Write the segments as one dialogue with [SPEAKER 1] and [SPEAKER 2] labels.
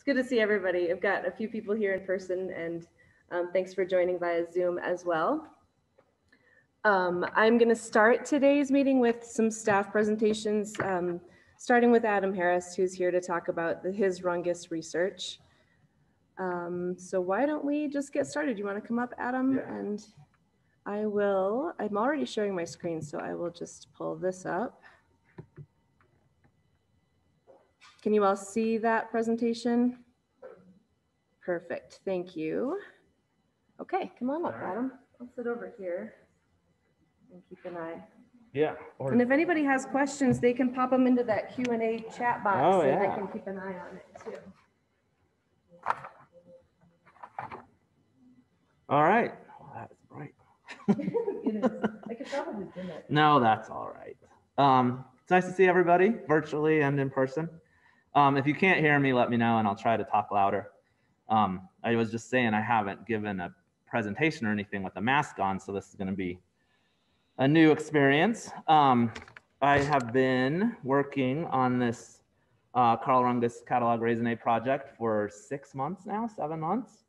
[SPEAKER 1] It's good to see everybody. I've got a few people here in person and um, thanks for joining via Zoom as well. Um, I'm going to start today's meeting with some staff presentations, um, starting with Adam Harris, who's here to talk about the, his Rungius research. Um, so why don't we just get started? You want to come up, Adam?
[SPEAKER 2] Yeah.
[SPEAKER 1] And I will, I'm already sharing my screen, so I will just pull this up. Can you all see that presentation? Perfect, thank you. Okay, come on up. Adam. I'll sit over here and keep an eye.
[SPEAKER 2] Yeah. or-
[SPEAKER 1] And if anybody has questions, they can pop them into that Q and A chat box
[SPEAKER 2] Oh,
[SPEAKER 1] and I
[SPEAKER 2] yeah.
[SPEAKER 1] can keep an eye on it too.
[SPEAKER 2] All right. Well, That's bright.
[SPEAKER 1] It is. I could probably dim it.
[SPEAKER 2] No, that's all right. Um, it's nice to see everybody virtually and in person. Um, if you can't hear me, let me know and I'll try to talk louder. Um, I was just saying I haven't given a presentation or anything with a mask on, so this is going to be a new experience. Um, I have been working on this uh, Carl Rungius catalog raisonné project for six months now, seven months.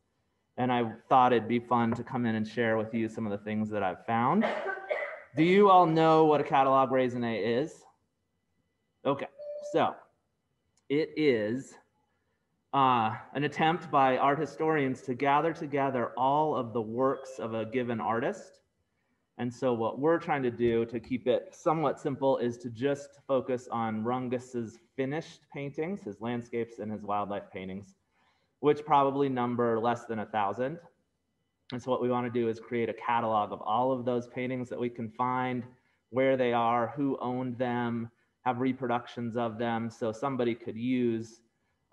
[SPEAKER 2] And I thought it'd be fun to come in and share with you some of the things that I've found. Do you all know what a catalog raisonné is? Okay, so it is uh, an attempt by art historians to gather together all of the works of a given artist. And so what we're trying to do to keep it somewhat simple is to just focus on Rungius's finished paintings, his landscapes and his wildlife paintings, which probably number less than a thousand. And so what we want to do is create a catalog of all of those paintings that we can find, where they are, who owned them, have reproductions of them. So somebody could use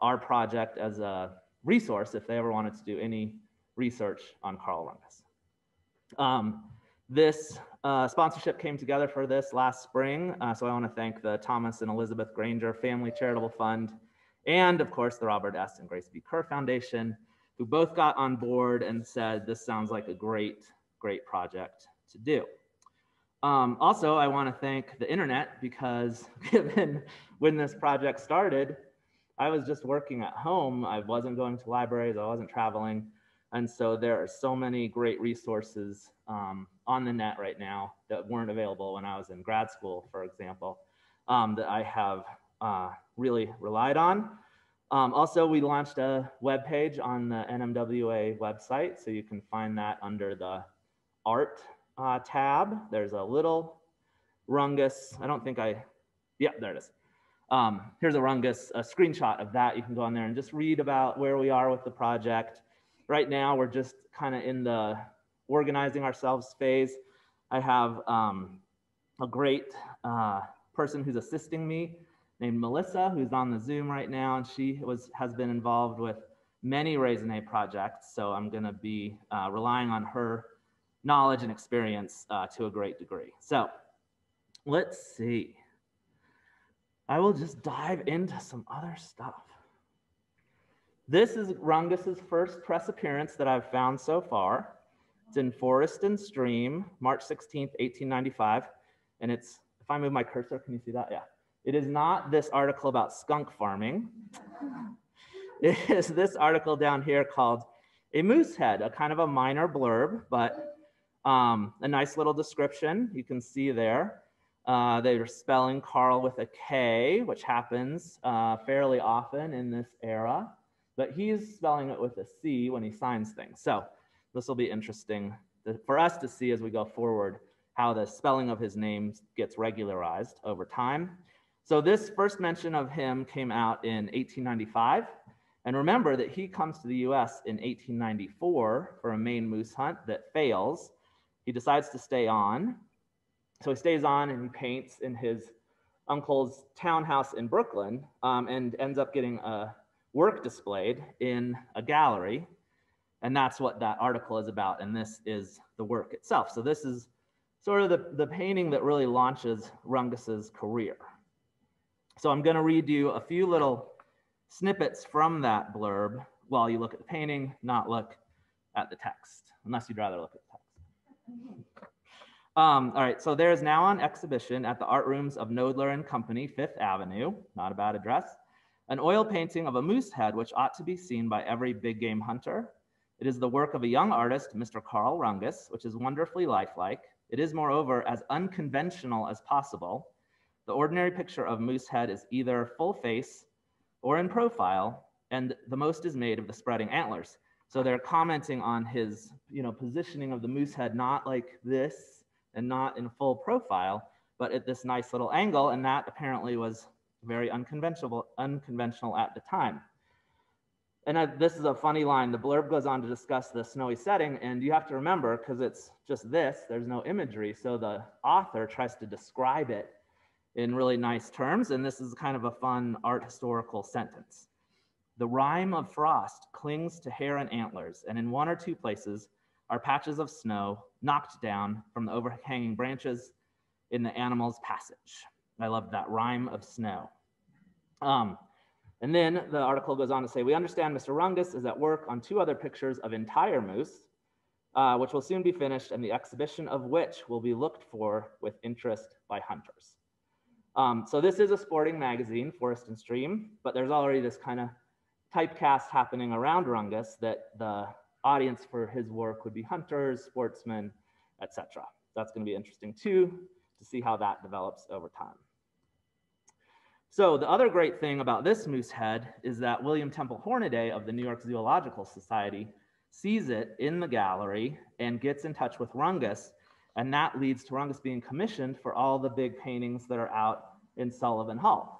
[SPEAKER 2] our project as a resource if they ever wanted to do any research on Carl Rungius. Um, this uh, sponsorship came together for this last spring. Uh, so I want to thank the Thomas and Elizabeth Granger Family Charitable Fund and of course the Robert S. and Grace B. Kerr Foundation, who both got on board and said this sounds like a great, great project to do. Um, also, I want to thank the internet because given when this project started, I was just working at home. I wasn't going to libraries, I wasn't traveling. And so there are so many great resources um, on the net right now that weren't available when I was in grad school, for example, um, that I have uh, really relied on. Um, also, we launched a web page on the NMWA website, so you can find that under the art uh, tab. There's a little Rungius. I don't think I, yeah, there it is. Um, here's a Rungius, a screenshot of that. You can go on there and just read about where we are with the project. Right now, we're just kind of in the organizing ourselves phase. I have um, a great uh, person who's assisting me named Melissa, who's on the Zoom right now, and she was has been involved with many Raisonné projects. So I'm going to be uh, relying on her knowledge and experience uh, to a great degree. So let's see. I will just dive into some other stuff. This is Rungius's first press appearance that I've found so far. It's in Forest and Stream, March 16th, 1895. And it's, if I move my cursor, can you see that? Yeah. It is not this article about skunk farming. It is this article down here called A Moose Head, a kind of a minor blurb, but um, a nice little description you can see there. Uh, they're spelling Carl with a K, which happens uh, fairly often in this era, but he's spelling it with a C when he signs things. So this will be interesting for us to see as we go forward how the spelling of his name gets regularized over time. So this first mention of him came out in 1895. And remember that he comes to the US in 1894 for a Maine moose hunt that fails. He decides to stay on. So he stays on and he paints in his uncle's townhouse in Brooklyn um, and ends up getting a work displayed in a gallery. And that's what that article is about. And this is the work itself. So this is sort of the, the painting that really launches Rungius's career. So I'm going to read you a few little snippets from that blurb while you look at the painting, not look at the text, unless you'd rather look at. Um, all right, so there is now on exhibition at the art rooms of Knoedler and Company, Fifth Avenue, not a bad address, an oil painting of a moose head which ought to be seen by every big game hunter. It is the work of a young artist, Mr. Carl Rungius, which is wonderfully lifelike. It is, moreover, as unconventional as possible. The ordinary picture of moose head is either full face or in profile, and the most is made of the spreading antlers. So they're commenting on his, you know, positioning of the moose head, not like this and not in full profile, but at this nice little angle. And that apparently was very unconventional, unconventional at the time. And this is a funny line. The blurb goes on to discuss the snowy setting, and you have to remember because it's just this, there's no imagery. So the author tries to describe it in really nice terms, and this is kind of a fun art historical sentence. The rime of frost clings to hair and antlers, and in one or two places are patches of snow knocked down from the overhanging branches in the animal's passage. I love that rime of snow. Um, and then the article goes on to say, we understand Mr. Rungius is at work on two other pictures of entire moose, uh, which will soon be finished and the exhibition of which will be looked for with interest by hunters. Um, so this is a sporting magazine, Forest and Stream, but there's already this kind of typecast happening around Rungius that the audience for his work would be hunters, sportsmen, etc. That's going to be interesting too to see how that develops over time. So the other great thing about this moose head is that William Temple Hornaday of the New York Zoological Society sees it in the gallery and gets in touch with Rungius, and that leads to Rungius being commissioned for all the big paintings that are out in Sullivan Hall.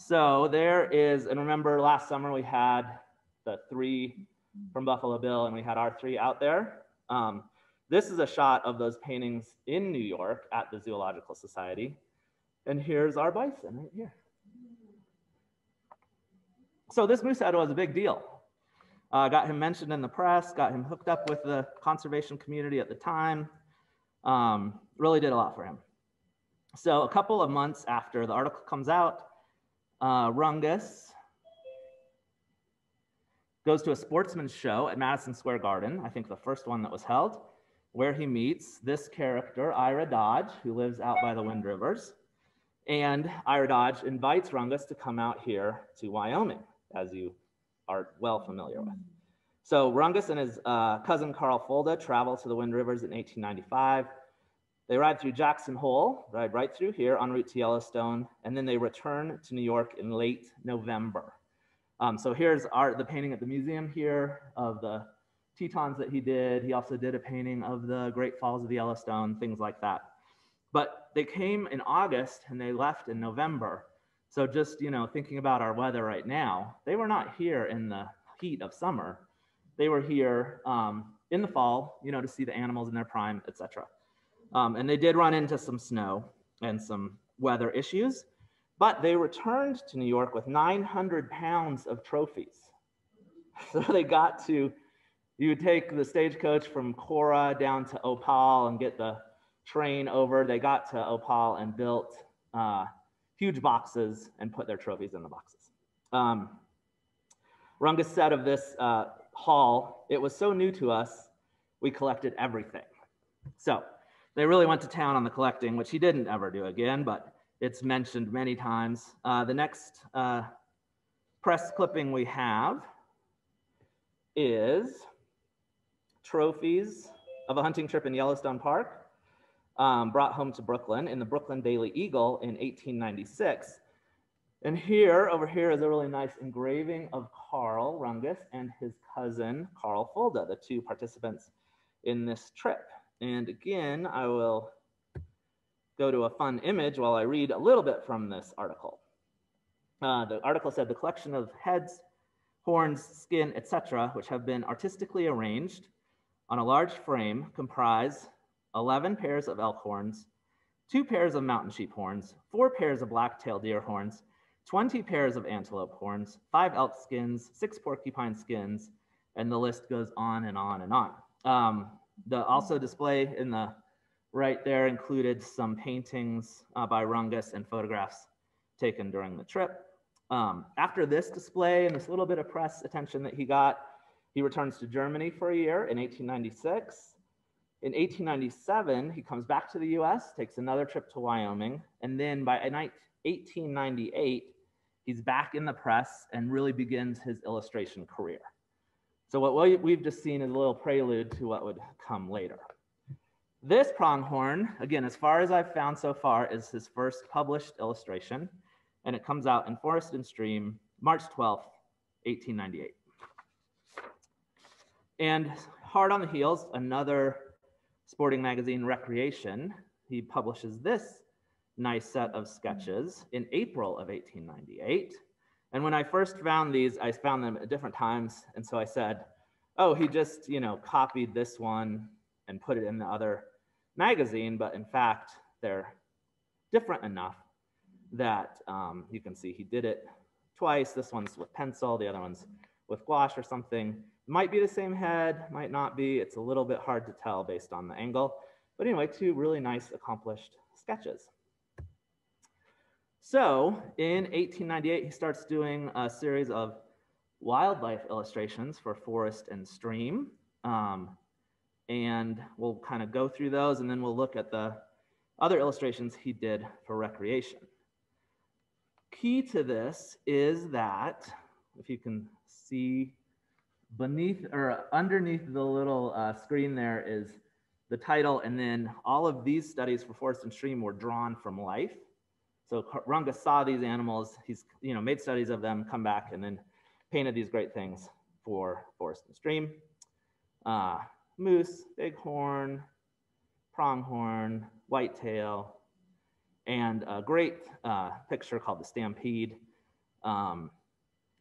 [SPEAKER 2] So there is, and remember last summer we had the three from Buffalo Bill and we had our three out there. Um, this is a shot of those paintings in New York at the Zoological Society. And here's our bison right here. So this moose head was a big deal. Uh, got him mentioned in the press, got him hooked up with the conservation community at the time. Um, really did a lot for him. So a couple of months after the article comes out, uh, Rungius goes to a sportsman's show at Madison Square Garden, I think the first one that was held, where he meets this character, Ira Dodge, who lives out by the Wind Rivers. And Ira Dodge invites Rungius to come out here to Wyoming, as you are well familiar with. So Rungius and his uh, cousin Carl Fulda travel to the Wind Rivers in 1895. They ride through Jackson Hole, ride right through here en route to Yellowstone, and then they return to New York in late November. Um, so here's our, the painting at the museum here of the Tetons that he did. He also did a painting of the Great Falls of the Yellowstone, things like that. But they came in August and they left in November. So just, you know, thinking about our weather right now, they were not here in the heat of summer. They were here um, in the fall, you know, to see the animals in their prime, etc. Um, and they did run into some snow and some weather issues, but they returned to New York with 900 pounds of trophies. So they got to, you would take the stagecoach from Cora down to Opal and get the train over. They got to Opal and built uh, huge boxes and put their trophies in the boxes. Um, Rungius said of this uh, hall, it was so new to us, we collected everything. So they really went to town on the collecting, which he didn't ever do again, but it's mentioned many times. Uh, the next uh, press clipping we have is trophies of a hunting trip in Yellowstone Park, um, brought home to Brooklyn in the Brooklyn Daily Eagle in 1896. And here, over here, is a really nice engraving of Carl Rungius and his cousin, Carl Fulda, the two participants in this trip. And again, I will go to a fun image while I read a little bit from this article. Uh, the article said the collection of heads, horns, skin, etc., which have been artistically arranged on a large frame comprise 11 pairs of elk horns, two pairs of mountain sheep horns, four pairs of black-tailed deer horns, 20 pairs of antelope horns, five elk skins, six porcupine skins, and the list goes on and on and on. Um, the also display in the right there included some paintings uh, by Rungius and photographs taken during the trip. Um, after this display and this little bit of press attention that he got, he returns to Germany for a year in 1896. In 1897, he comes back to the US, takes another trip to Wyoming, and then by 1898, he's back in the press and really begins his illustration career. So what we- we've just seen is a little prelude to what would come later. This pronghorn, again, as far as I've found so far, is his first published illustration, and it comes out in Forest and Stream, March 12th, 1898. And hard on the heels, another sporting magazine, Recreation, he publishes this nice set of sketches in April of 1898. And when I first found these, I found them at different times. And so I said, oh, he just, you know, copied this one and put it in the other magazine. But in fact, they're different enough that um, you can see he did it twice. This one's with pencil, the other one's with gouache or something. Might be the same head, might not be. It's a little bit hard to tell based on the angle. But anyway, two really nice accomplished sketches. So in 1898, he starts doing a series of wildlife illustrations for Forest and Stream. Um, and we'll kind of go through those and then we'll look at the other illustrations he did for recreation. Key to this is that, if you can see beneath or underneath the little uh, screen there is the title, and then all of these studies for Forest and Stream were drawn from life. So Rungius saw these animals, he's you know made studies of them, come back, and then painted these great things for Forest and Stream. Uh, moose, bighorn, pronghorn, whitetail, and a great uh, picture called the Stampede. Um,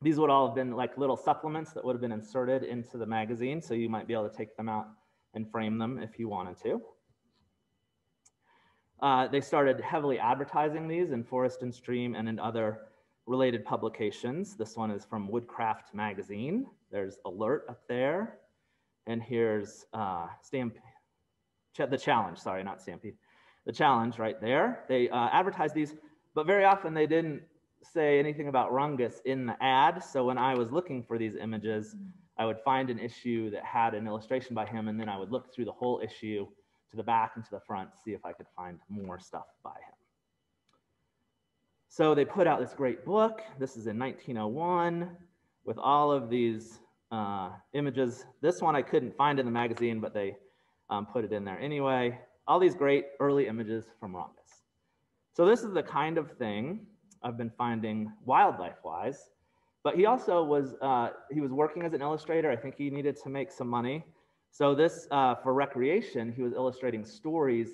[SPEAKER 2] these would all have been like little supplements that would have been inserted into the magazine, so you might be able to take them out and frame them if you wanted to. Uh, they started heavily advertising these in Forest and Stream and in other related publications. This one is from Woodcraft Magazine. There's Alert up there. And here's uh, Stamp, the challenge, sorry, not Stampede. The challenge right there. They uh, advertised these, but very often they didn't say anything about Rungius in the ad. So when I was looking for these images, I would find an issue that had an illustration by him, and then I would look through the whole issue to the back and to the front to see if I could find more stuff by him. So they put out this great book. This is in 1901 with all of these uh, images. This one I couldn't find in the magazine, but they um, put it in there anyway. All these great early images from Rungius. So this is the kind of thing I've been finding wildlife-wise. But he also was, uh, he was working as an illustrator. I think he needed to make some money. So this, uh, for recreation, he was illustrating stories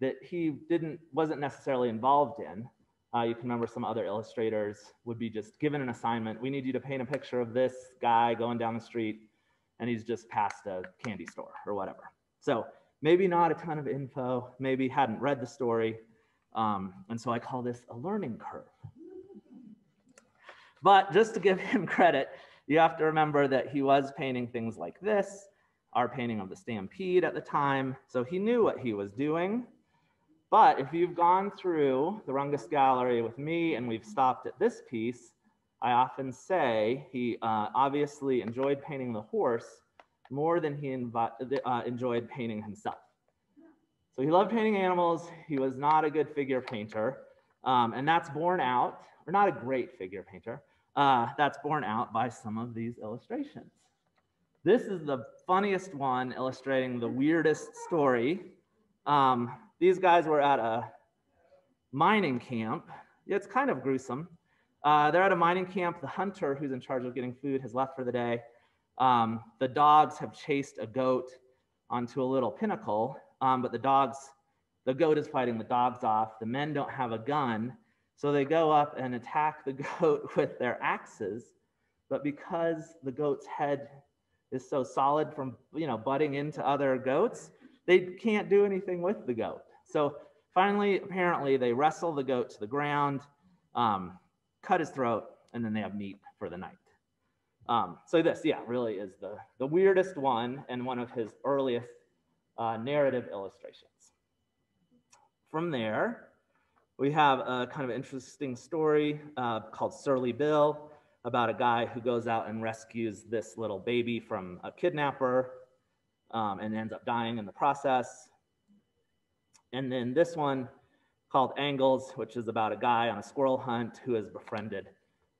[SPEAKER 2] that he didn't, wasn't necessarily involved in. Uh, you can remember some other illustrators would be just given an assignment. We need you to paint a picture of this guy going down the street and he's just past a candy store or whatever. So maybe not a ton of info, maybe hadn't read the story. Um, and so I call this a learning curve. But just to give him credit, you have to remember that he was painting things like this, our painting of the Stampede at the time. So he knew what he was doing. But if you've gone through the Rungius Gallery with me and we've stopped at this piece, I often say he uh, obviously enjoyed painting the horse more than he uh, enjoyed painting himself. So he loved painting animals. He was not a good figure painter. Um, and that's borne out, or not a great figure painter, uh, that's borne out by some of these illustrations. This is the funniest one illustrating the weirdest story. Um, these guys were at a mining camp. It's kind of gruesome. Uh, they're at a mining camp. The hunter who's in charge of getting food has left for the day. Um, the dogs have chased a goat onto a little pinnacle, um, but the dogs, the goat is fighting the dogs off. The men don't have a gun, so they go up and attack the goat with their axes. But because the goat's head is so solid from you know butting into other goats, they can't do anything with the goat. So finally, apparently, they wrestle the goat to the ground, um, cut his throat, and then they have meat for the night. Um, so this, yeah, really is the, the weirdest one and one of his earliest uh, narrative illustrations. From there, we have a kind of interesting story uh, called Surly Bill about a guy who goes out and rescues this little baby from a kidnapper um, and ends up dying in the process. And then this one called Angles, which is about a guy on a squirrel hunt who is befriended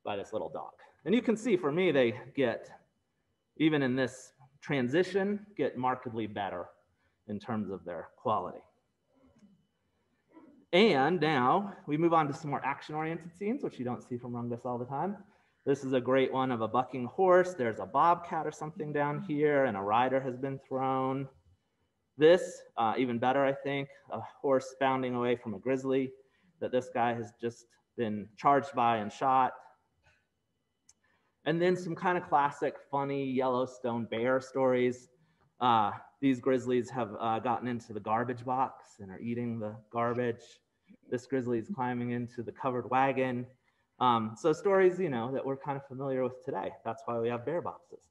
[SPEAKER 2] by this little dog. And you can see for me, they get, even in this transition, get markedly better in terms of their quality. And now we move on to some more action-oriented scenes, which you don't see from Rungius all the time. This is a great one of a bucking horse. There's a bobcat or something down here, and a rider has been thrown. This, uh, even better, I think, a horse bounding away from a grizzly that this guy has just been charged by and shot. And then some kind of classic, funny Yellowstone bear stories. Uh, these grizzlies have uh, gotten into the garbage box and are eating the garbage. This grizzly is climbing into the covered wagon. Um, so stories, you know, that we're kind of familiar with today. That's why we have bear boxes.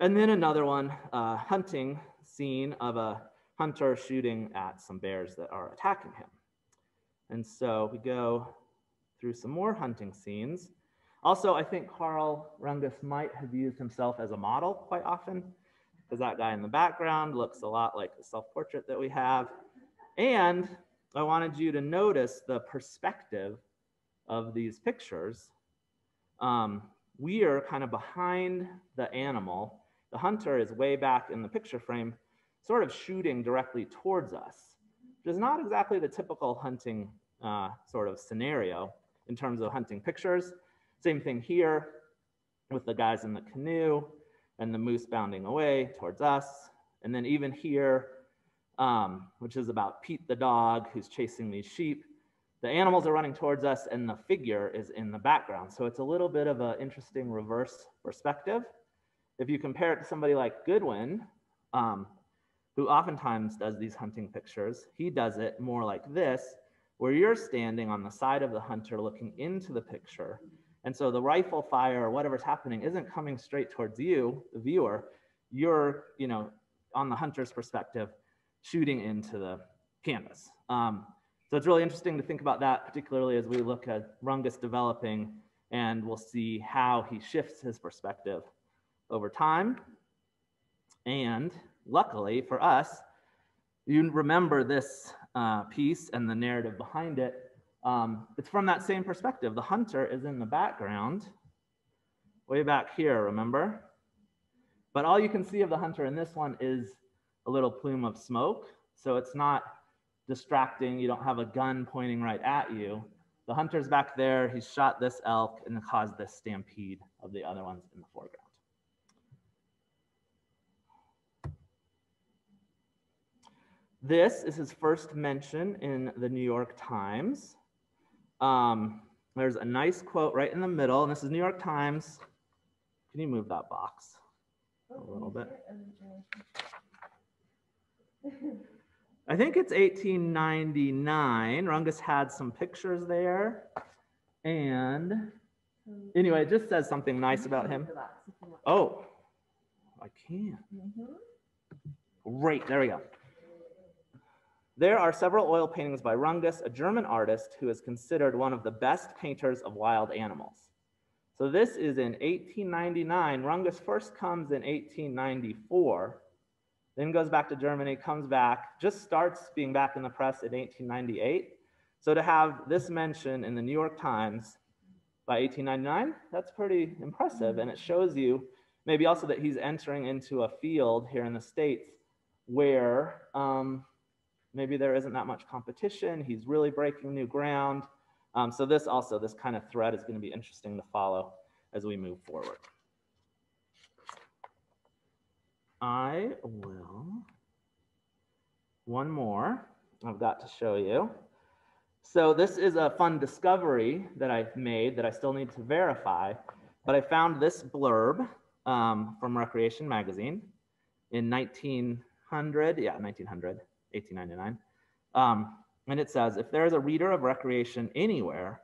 [SPEAKER 2] And then another one, uh, hunting scene of a hunter shooting at some bears that are attacking him. And so we go through some more hunting scenes. Also, I think Carl Rungius might have used himself as a model quite often because that guy in the background looks a lot like the self-portrait that we have. And I wanted you to notice the perspective of these pictures. Um, we are kind of behind the animal. The hunter is way back in the picture frame, sort of shooting directly towards us, which is not exactly the typical hunting uh, sort of scenario in terms of hunting pictures. Same thing here with the guys in the canoe and the moose bounding away towards us. And then even here, um, which is about Pete the dog who's chasing these sheep. The animals are running towards us and the figure is in the background. So it's a little bit of an interesting reverse perspective. If you compare it to somebody like Goodwin, um, who oftentimes does these hunting pictures, he does it more like this, where you're standing on the side of the hunter looking into the picture and so the rifle fire or whatever's happening isn't coming straight towards you, the viewer. You're, you know, on the hunter's perspective, shooting into the canvas. Um, so it's really interesting to think about that, particularly as we look at Rungius developing, and we'll see how he shifts his perspective over time. And luckily for us, you remember this uh, piece and the narrative behind it um, it's from that same perspective. The hunter is in the background, way back here, remember? But all you can see of the hunter in this one is a little plume of smoke. So it's not distracting. You don't have a gun pointing right at you. The hunter's back there. He's shot this elk and caused this stampede of the other ones in the foreground. This is his first mention in the New York Times. Um, there's a nice quote right in the middle, and this is New York Times. Can you move that box a little bit? I think it's 1899. Rungius had some pictures there. And anyway, it just says something nice about him. Oh, I can. Great, there we go. There are several oil paintings by Rungius, a German artist who is considered one of the best painters of wild animals. So this is in 1899. Rungius first comes in 1894, then goes back to Germany, comes back, just starts being back in the press in 1898. So to have this mention in the New York Times by 1899, that's pretty impressive. And it shows you maybe also that he's entering into a field here in the States where um, maybe there isn't that much competition. He's really breaking new ground. Um, so this also, this kind of thread is going to be interesting to follow as we move forward. I will, one more I've got to show you. So this is a fun discovery that I've made that I still need to verify, but I found this blurb um, from Recreation Magazine in 1900, yeah, 1900. 1899. Um, and it says, if there is a reader of recreation anywhere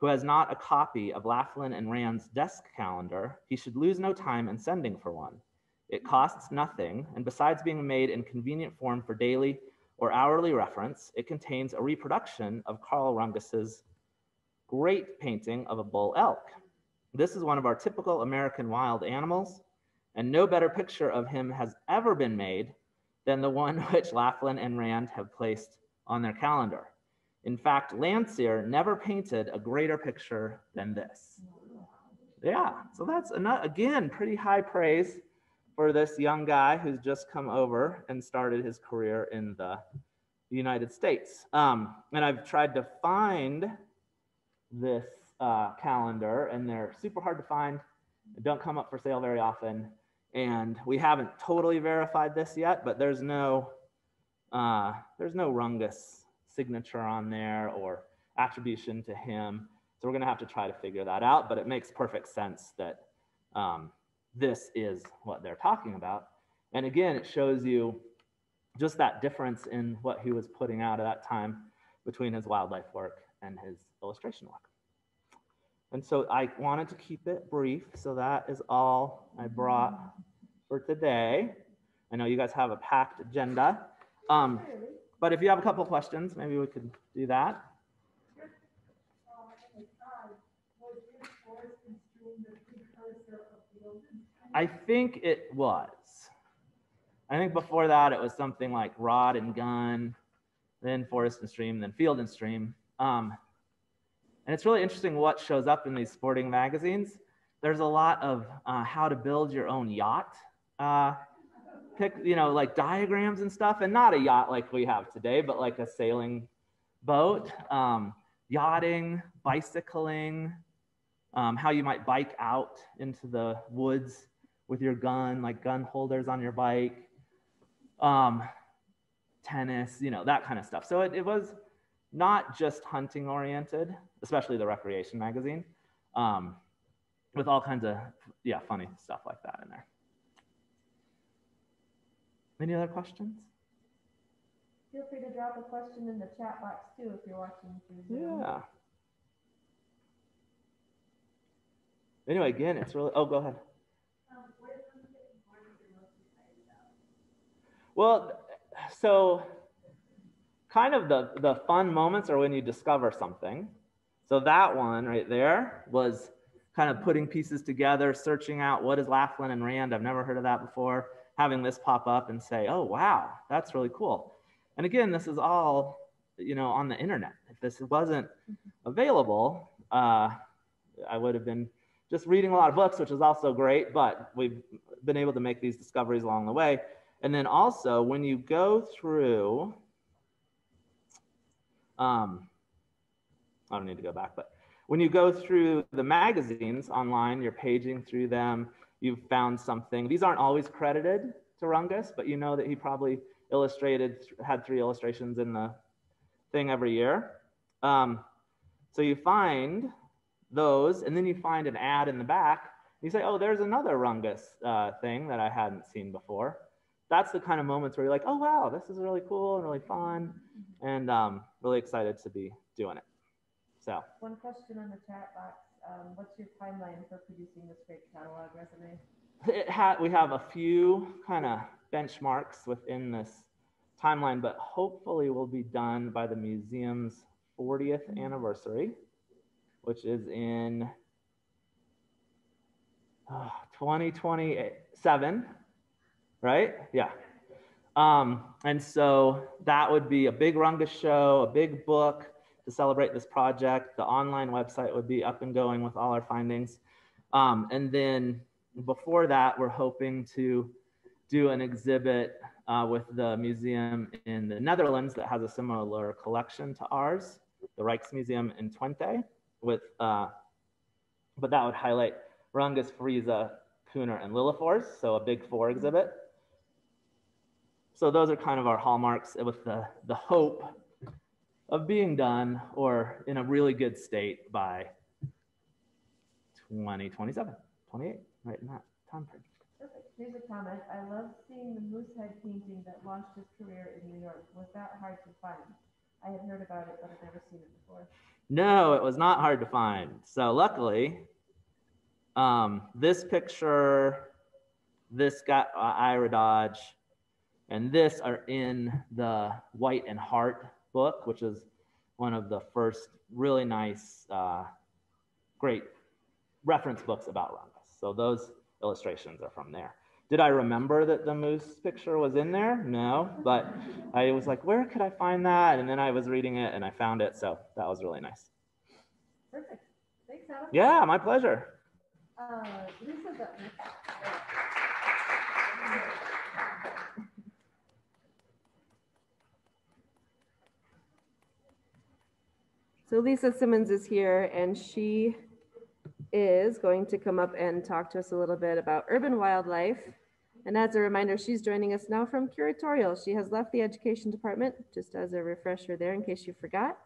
[SPEAKER 2] who has not a copy of Laflin and Rand's desk calendar, he should lose no time in sending for one. It costs nothing, and besides being made in convenient form for daily or hourly reference, it contains a reproduction of Carl Rungius's great painting of a bull elk. This is one of our typical American wild animals, and no better picture of him has ever been made than the one which Laflin and Rand have placed on their calendar. In fact, Landseer never painted a greater picture than this. Yeah, so that's again pretty high praise for this young guy who's just come over and started his career in the United States. Um, and I've tried to find this uh, calendar, and they're super hard to find. They don't come up for sale very often. And we haven't totally verified this yet, but there's no uh, there's no Rungius signature on there or attribution to him. So we're gonna have to try to figure that out, but it makes perfect sense that um, this is what they're talking about. And again, it shows you just that difference in what he was putting out at that time between his wildlife work and his illustration work. And so I wanted to keep it brief, so that is all I brought for today. I know you guys have a packed agenda. Um, but if you have a couple questions, maybe we could do that. I think it was. I think before that it was something like Rod and Gun, then Forest and Stream, then Field and Stream. Um, and it's really interesting what shows up in these sporting magazines. There's a lot of uh, how to build your own yacht. Uh, pick, you know, like diagrams and stuff, and not a yacht like we have today, but like a sailing boat, um, yachting, bicycling, um, how you might bike out into the woods with your gun, like gun holders on your bike, um, tennis, you know, that kind of stuff. So it, it was not just hunting oriented, especially the recreation magazine, um, with all kinds of, yeah, funny stuff like that in there. Any other questions?
[SPEAKER 1] Feel free to drop a question in the chat box too if you're watching through Zoom.
[SPEAKER 2] Yeah. Anyway, again, it's really, oh, go ahead. Well, so kind of the, the fun moments are when you discover something. So that one right there was kind of putting pieces together, searching out what is Laflin and Rand. I've never heard of that before. Having this pop up and say, oh, wow, that's really cool. And again, this is all, you know, on the internet. If this wasn't available, uh, I would have been just reading a lot of books, which is also great, but we've been able to make these discoveries along the way. And then also when you go through, um, I don't need to go back, but when you go through the magazines online, you're paging through them, you've found something. These aren't always credited to Rungius, but you know that he probably illustrated, had three illustrations in the thing every year. Um, so you find those, and then you find an ad in the back. You say, oh, there's another Rungius uh, thing that I hadn't seen before that's the kind of moments where you're like, oh, wow, this is really cool and really fun and um, really excited to be doing it. So
[SPEAKER 1] one question on the chat box. Um, what's your timeline for producing this great catalog raisonné?
[SPEAKER 2] It ha- we have a few kind of benchmarks within this timeline, but hopefully we'll be done by the museum's 40th anniversary, which is in uh, 2027 right? Yeah. Um, and so that would be a big Rungius show, a big book to celebrate this project. The online website would be up and going with all our findings. Um, and then before that, we're hoping to do an exhibit uh, with the museum in the Netherlands that has a similar collection to ours, the Rijksmuseum in Twente, with, uh, but that would highlight Rungius, Friese, Kuhnert, and Liljefors, so a big four exhibit. So those are kind of our hallmarks with the, the hope of being done or in a really good state by 2027, 28, right in that time frame.
[SPEAKER 1] Perfect. Here's a comment. I love seeing the Moosehead painting that launched his career in New York. Was that hard to find? I had heard about it, but I've never seen it before.
[SPEAKER 2] No, it was not hard to find. So luckily, um, this picture, this got uh, Ira Dodge, and this are in the Whyte and Hart book, which is one of the first really nice, uh, great reference books about Rungius. So those illustrations are from there. did I remember that the moose picture was in there? No, but I was like, where could I find that? And then I was reading it and I found it. So that was really nice.
[SPEAKER 1] Perfect. Thanks, Adam.
[SPEAKER 2] Yeah, my pleasure.
[SPEAKER 1] Uh, Lisa's up next. So Lisa Simmons is here and she is going to come up and talk to us a little bit about urban wildlife. And as a reminder, she's joining us now from curatorial. She has left the education department, just as a refresher there in case you forgot.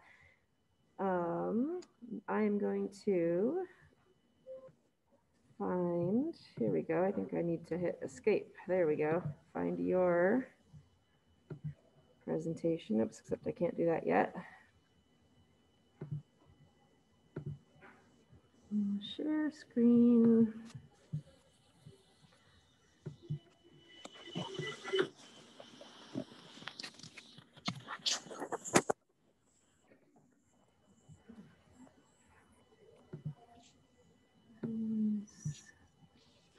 [SPEAKER 1] Um, I am going to find, here we go. I think I need to hit escape. There we go. Find your presentation. Oops, except I can't do that yet. Share screen.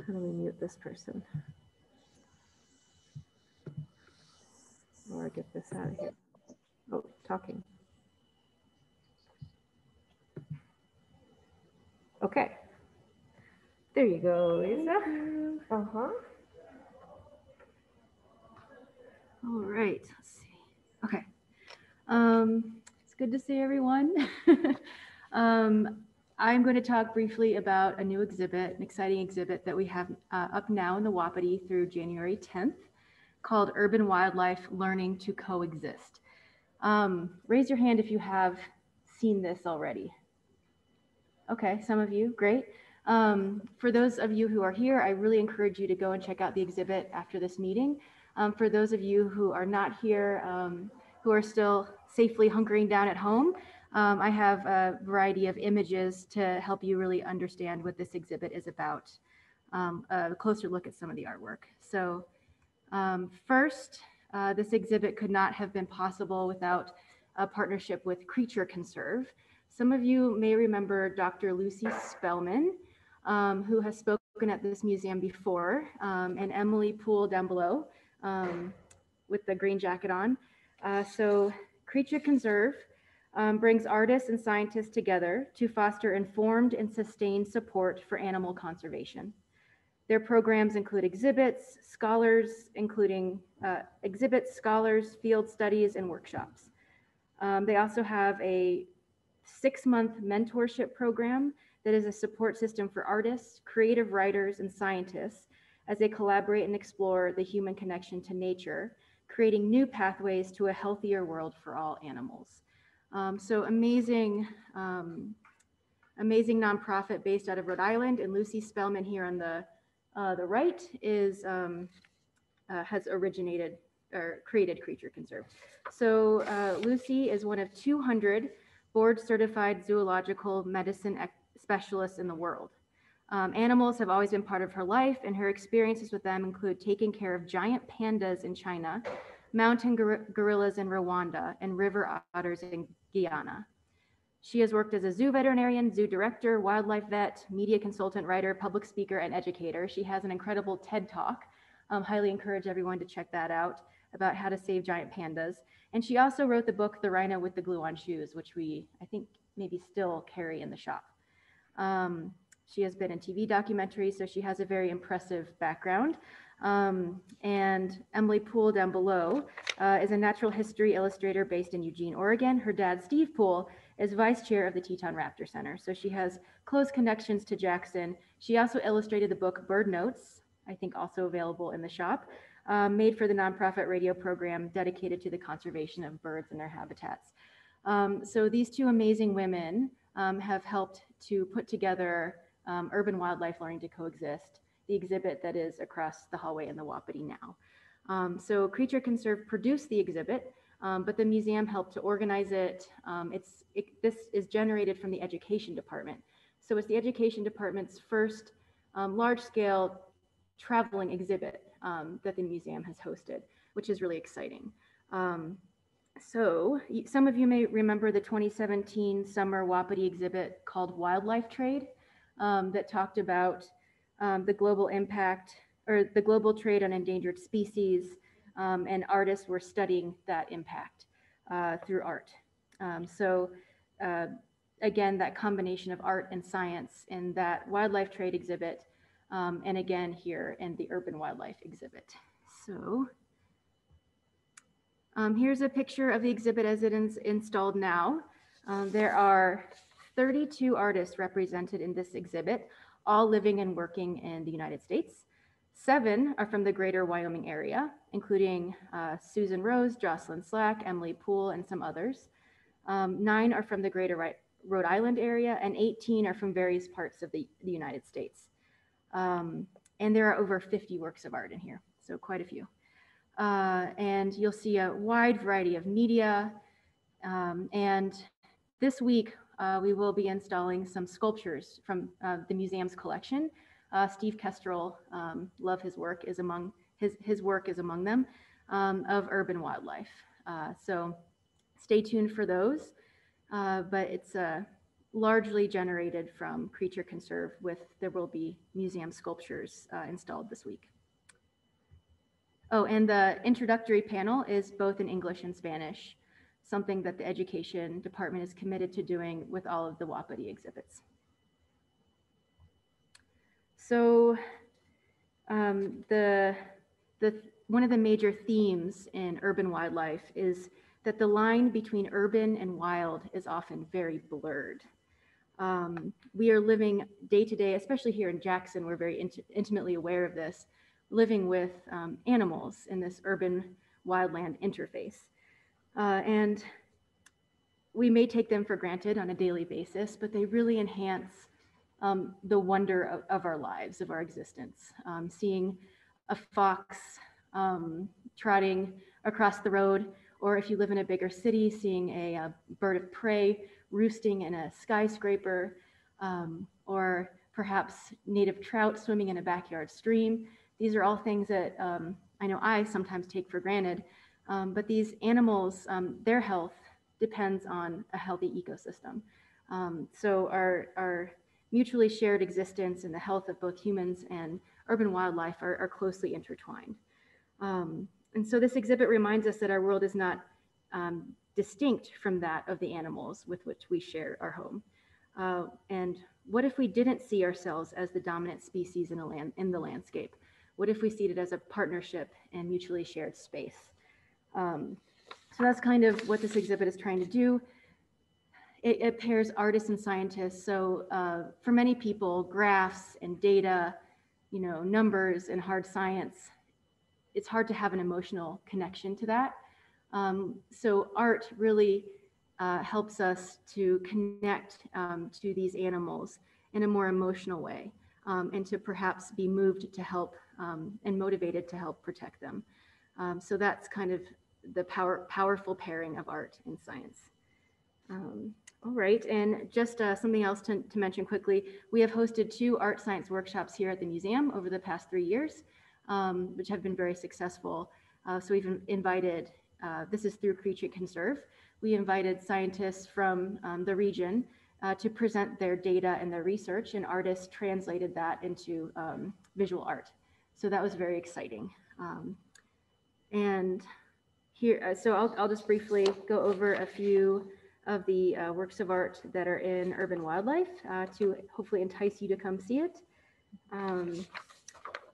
[SPEAKER 1] How do we mute this person? Or get this out of here? Oh, talking. Okay. There you go, Lisa. Uh-huh.
[SPEAKER 3] All right, let's see. Okay. Um, it's good to see everyone. um, I'm going to talk briefly about a new exhibit, an exciting exhibit that we have uh, up now in the Wapiti through January 10th called Urban Wildlife Learning to Coexist. Um, raise your hand if you have seen this already. Okay, some of you, great. Um, for those of you who are here, I really encourage you to go and check out the exhibit after this meeting. Um, for those of you who are not here, um, who are still safely hunkering down at home, um, I have a variety of images to help you really understand what this exhibit is about. Um, a closer look at some of the artwork. So um, first, uh, this exhibit could not have been possible without a partnership with Creature Conserve. Some of you may remember Dr. Lucy Spelman, um, who has spoken at this museum before, um, and Emily Poole down below um, with the green jacket on. Uh, so Creature Conserve um, brings artists and scientists together to foster informed and sustained support for animal conservation. Their programs include exhibits, scholars, including uh, exhibits, scholars, field studies, and workshops. Um, they also have a six-month mentorship program that is a support system for artists, creative writers, and scientists as they collaborate and explore the human connection to nature, creating new pathways to a healthier world for all animals. Um, so amazing, um, amazing nonprofit based out of Rhode Island, and Lucy Spelman here on the uh, the right is um, uh, has originated or created Creature Conserve. So uh, Lucy is one of 200 board certified zoological medicine specialist in the world. Um, animals have always been part of her life, and her experiences with them include taking care of giant pandas in China, mountain gor gorillas in Rwanda, and river otters in Guyana. She has worked as a zoo veterinarian, zoo director, wildlife vet, media consultant, writer, public speaker, and educator. She has an incredible TED talk. Um, highly encourage everyone to check that out about how to save giant pandas. And she also wrote the book, The Rhino with the Glue on Shoes, which we, I think, maybe still carry in the shop. Um, she has been in TV documentaries, so she has a very impressive background. Um, and Emily Poole down below uh, is a natural history illustrator based in Eugene, Oregon. Her dad, Steve Poole, is vice chair of the Teton Raptor Center. So she has close connections to Jackson. She also illustrated the book Bird Notes, I think also available in the shop um, made for the nonprofit radio program dedicated to the conservation of birds and their habitats. Um, so these two amazing women um, have helped to put together um, Urban Wildlife Learning to Coexist, the exhibit that is across the hallway in the Wapiti now. Um, so Creature Conserve produced the exhibit, but the museum helped to organize it. it's, it, this is generated from the education department. So it's the education department's first large scale traveling exhibit um, that the museum has hosted, which is really exciting. Um, so some of you may remember the 2017 summer Wapiti exhibit called Wildlife Trade um, that talked about um, the global impact or the global trade on endangered species, um, and artists were studying that impact uh, through art. Um, so uh, again, that combination of art and science in that wildlife trade exhibit, um, and again here in the urban wildlife exhibit. So um, here's a picture of the exhibit as it is installed now. Um, there are 32 artists represented in this exhibit, all living and working in the United States. Seven are from the greater Wyoming area, including uh, Susan Rose, Jocelyn Slack, Emily Poole, and some others. Um, nine are from the greater Rhode Island area, and 18 are from various parts of the, the United States. Um, and there are over 50 works of art in here, so quite a few. Uh, and you'll see a wide variety of media. Um, and this week, uh, we will be installing some sculptures from uh, the museum's collection. Uh, Steve Kestrel, um, love his work, is among his his work is among them um, of urban wildlife. Uh, so stay tuned for those. Uh, but it's uh, largely generated from Creature Conserve. With there will be museum sculptures uh, installed this week. Oh, and the introductory panel is both in English and Spanish, something that the education department is committed to doing with all of the Wapiti exhibits. So um, the, the, one of the major themes in urban wildlife is that the line between urban and wild is often very blurred. Um, we are living day to day, especially here in Jackson, we're very int intimately aware of this, living with um, animals in this urban wildland interface. Uh, and we may take them for granted on a daily basis, but they really enhance um, the wonder of, of, our lives, of our existence. Um, seeing a fox um, trotting across the road, or if you live in a bigger city, seeing a, a bird of prey roosting in a skyscraper, um, or perhaps native trout swimming in a backyard stream. These are all things that um, I know I sometimes take for granted, um, but these animals, their health depends on a healthy ecosystem. so our, our mutually shared existence and the health of both humans and urban wildlife are, are closely intertwined. Um, and so this exhibit reminds us that our world is not um, distinct from that of the animals with which we share our home. Uh, and what if we didn't see ourselves as the dominant species in, a land, in the landscape? What if we see it as a partnership and mutually shared space? Um, so that's kind of what this exhibit is trying to do it, it pairs artists and scientists. So uh, for many people, graphs and data, you know, numbers and hard science, it's hard to have an emotional connection to that. Um, so art really uh, helps us to connect um, to these animals in a more emotional way um, and to perhaps be moved to help um, and motivated to help protect them. Um, so that's kind of the power, powerful pairing of art and science. Um, all right, and just uh, something else to, to, mention quickly, we have hosted two art science workshops here at the museum over the past three years, which have been very successful. Uh, so we've invited, uh, this is through Creature Conserve, we invited scientists from um, the region uh, to present their data and their research, and artists translated that into um, visual art. So that was very exciting. Um, and here, uh, so I'll, I'll just briefly go over a few of the uh, works of art that are in urban wildlife uh, to hopefully entice you to come see it. Um,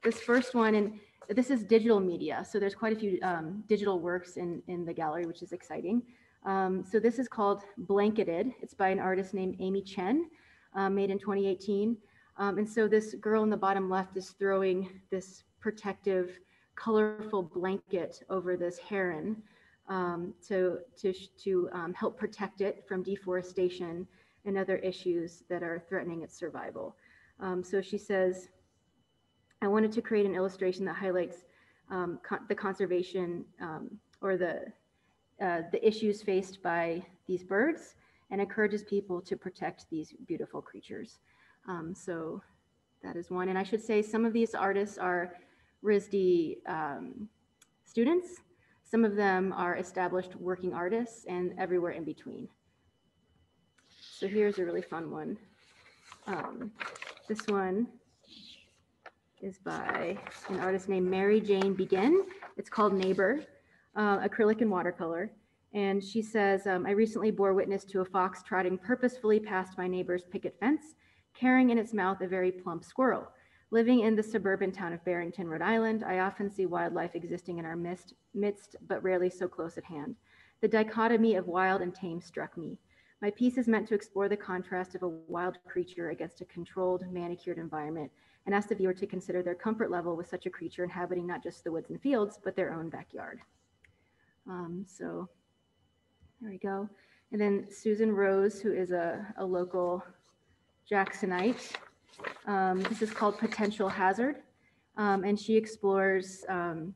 [SPEAKER 3] this first one, and this is digital media. So there's quite a few um, digital works in, in the gallery, which is exciting. Um, so this is called Blanketed. It's by an artist named Amy Chen, uh, made in 2018. Um, and so this girl in the bottom left is throwing this protective, colorful blanket over this heron um, to, to, to um, help protect it from deforestation and other issues that are threatening its survival. Um, so she says, I wanted to create an illustration that highlights um, con the conservation um, or the, uh, the issues faced by these birds and encourages people to protect these beautiful creatures. Um, so that is one. And I should say some of these artists are RISD students. Some of them are established working artists and everywhere in between. So here's a really fun one. Um, this one is by an artist named Mary Jane Begin. It's called Neighbor, uh, acrylic and watercolor. And she says, um, I recently bore witness to a fox trotting purposefully past my neighbor's picket fence, carrying in its mouth a very plump squirrel. Living in the suburban town of Barrington, Rhode Island, I often see wildlife existing in our midst, midst, but rarely so close at hand. The dichotomy of wild and tame struck me. My piece is meant to explore the contrast of a wild creature against a controlled, manicured environment and ask the viewer to consider their comfort level with such a creature inhabiting not just the woods and fields, but their own backyard. Um, so there we go. And then Susan Rose, who is a, a local Jacksonite. Um, this is called Potential Hazard. Um, and she explores um,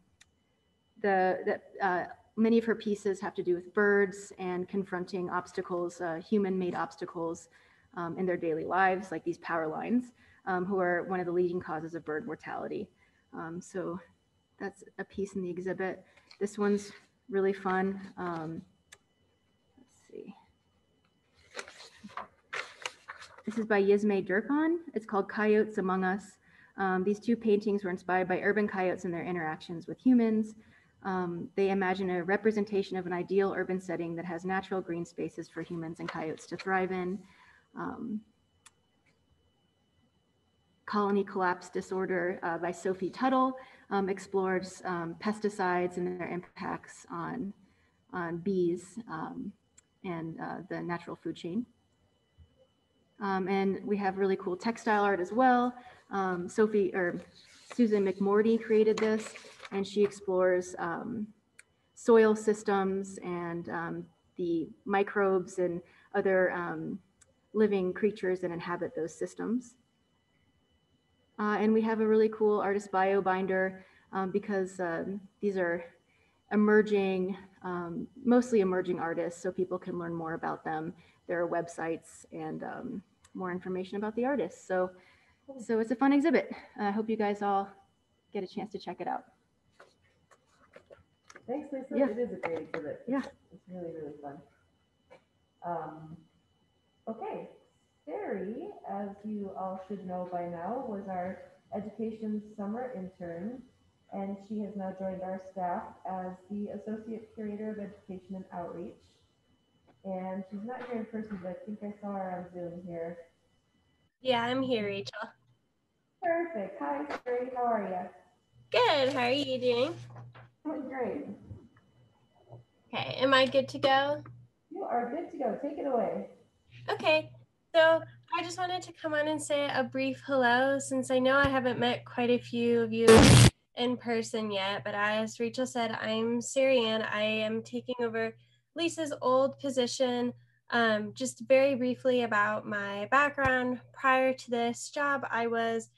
[SPEAKER 3] the, the uh, many of her pieces have to do with birds and confronting obstacles, uh, human-made obstacles um, in their daily lives, like these power lines, um, who are one of the leading causes of bird mortality. Um, so that's a piece in the exhibit. This one's really fun. Um, let's see. This is by Yismay Durkon. It's called Coyotes Among Us. Um, these two paintings were inspired by urban coyotes and their interactions with humans. Um, they imagine a representation of an ideal urban setting that has natural green spaces for humans and coyotes to thrive in. Um, Colony Collapse Disorder uh, by Sophie Tuttle um, explores um, pesticides and their impacts on, on bees um, and uh, the natural food chain. Um, and we have really cool textile art as well. Um, Sophie or Susan McMorty created this and she explores soil systems and the microbes and other living creatures that inhabit those systems. Uh, and we have a really cool artist bio binder um, because um, these are emerging, um, mostly emerging artists, so people can learn more about them. There are websites and more information about the artists. So, so it's a fun exhibit. I hope you guys all get a chance to check it out.
[SPEAKER 1] Thanks, Lisa.
[SPEAKER 3] Yeah.
[SPEAKER 1] It is a great exhibit.
[SPEAKER 3] Yeah.
[SPEAKER 1] It's really, really fun. Um, okay, Sherry, as you all should know by now, was our education summer intern. And she has now joined our staff as the Associate Curator of Education and Outreach. And she's not here in person, but I think I saw her on Zoom here.
[SPEAKER 4] Yeah, I'm here, Rachel.
[SPEAKER 1] Perfect. Hi, Sherry. How are you?
[SPEAKER 4] Good. How are you doing?
[SPEAKER 1] Doing great.
[SPEAKER 4] Okay. Am I good to go?
[SPEAKER 1] You are good to go. Take it away.
[SPEAKER 4] Okay. So I just wanted to come on and say a brief hello since I know I haven't met quite a few of you in person yet. But as Rachel said, I'm Syrian. I am taking over Lisa's old position. Um, just very briefly about my background. Prior to this job, I was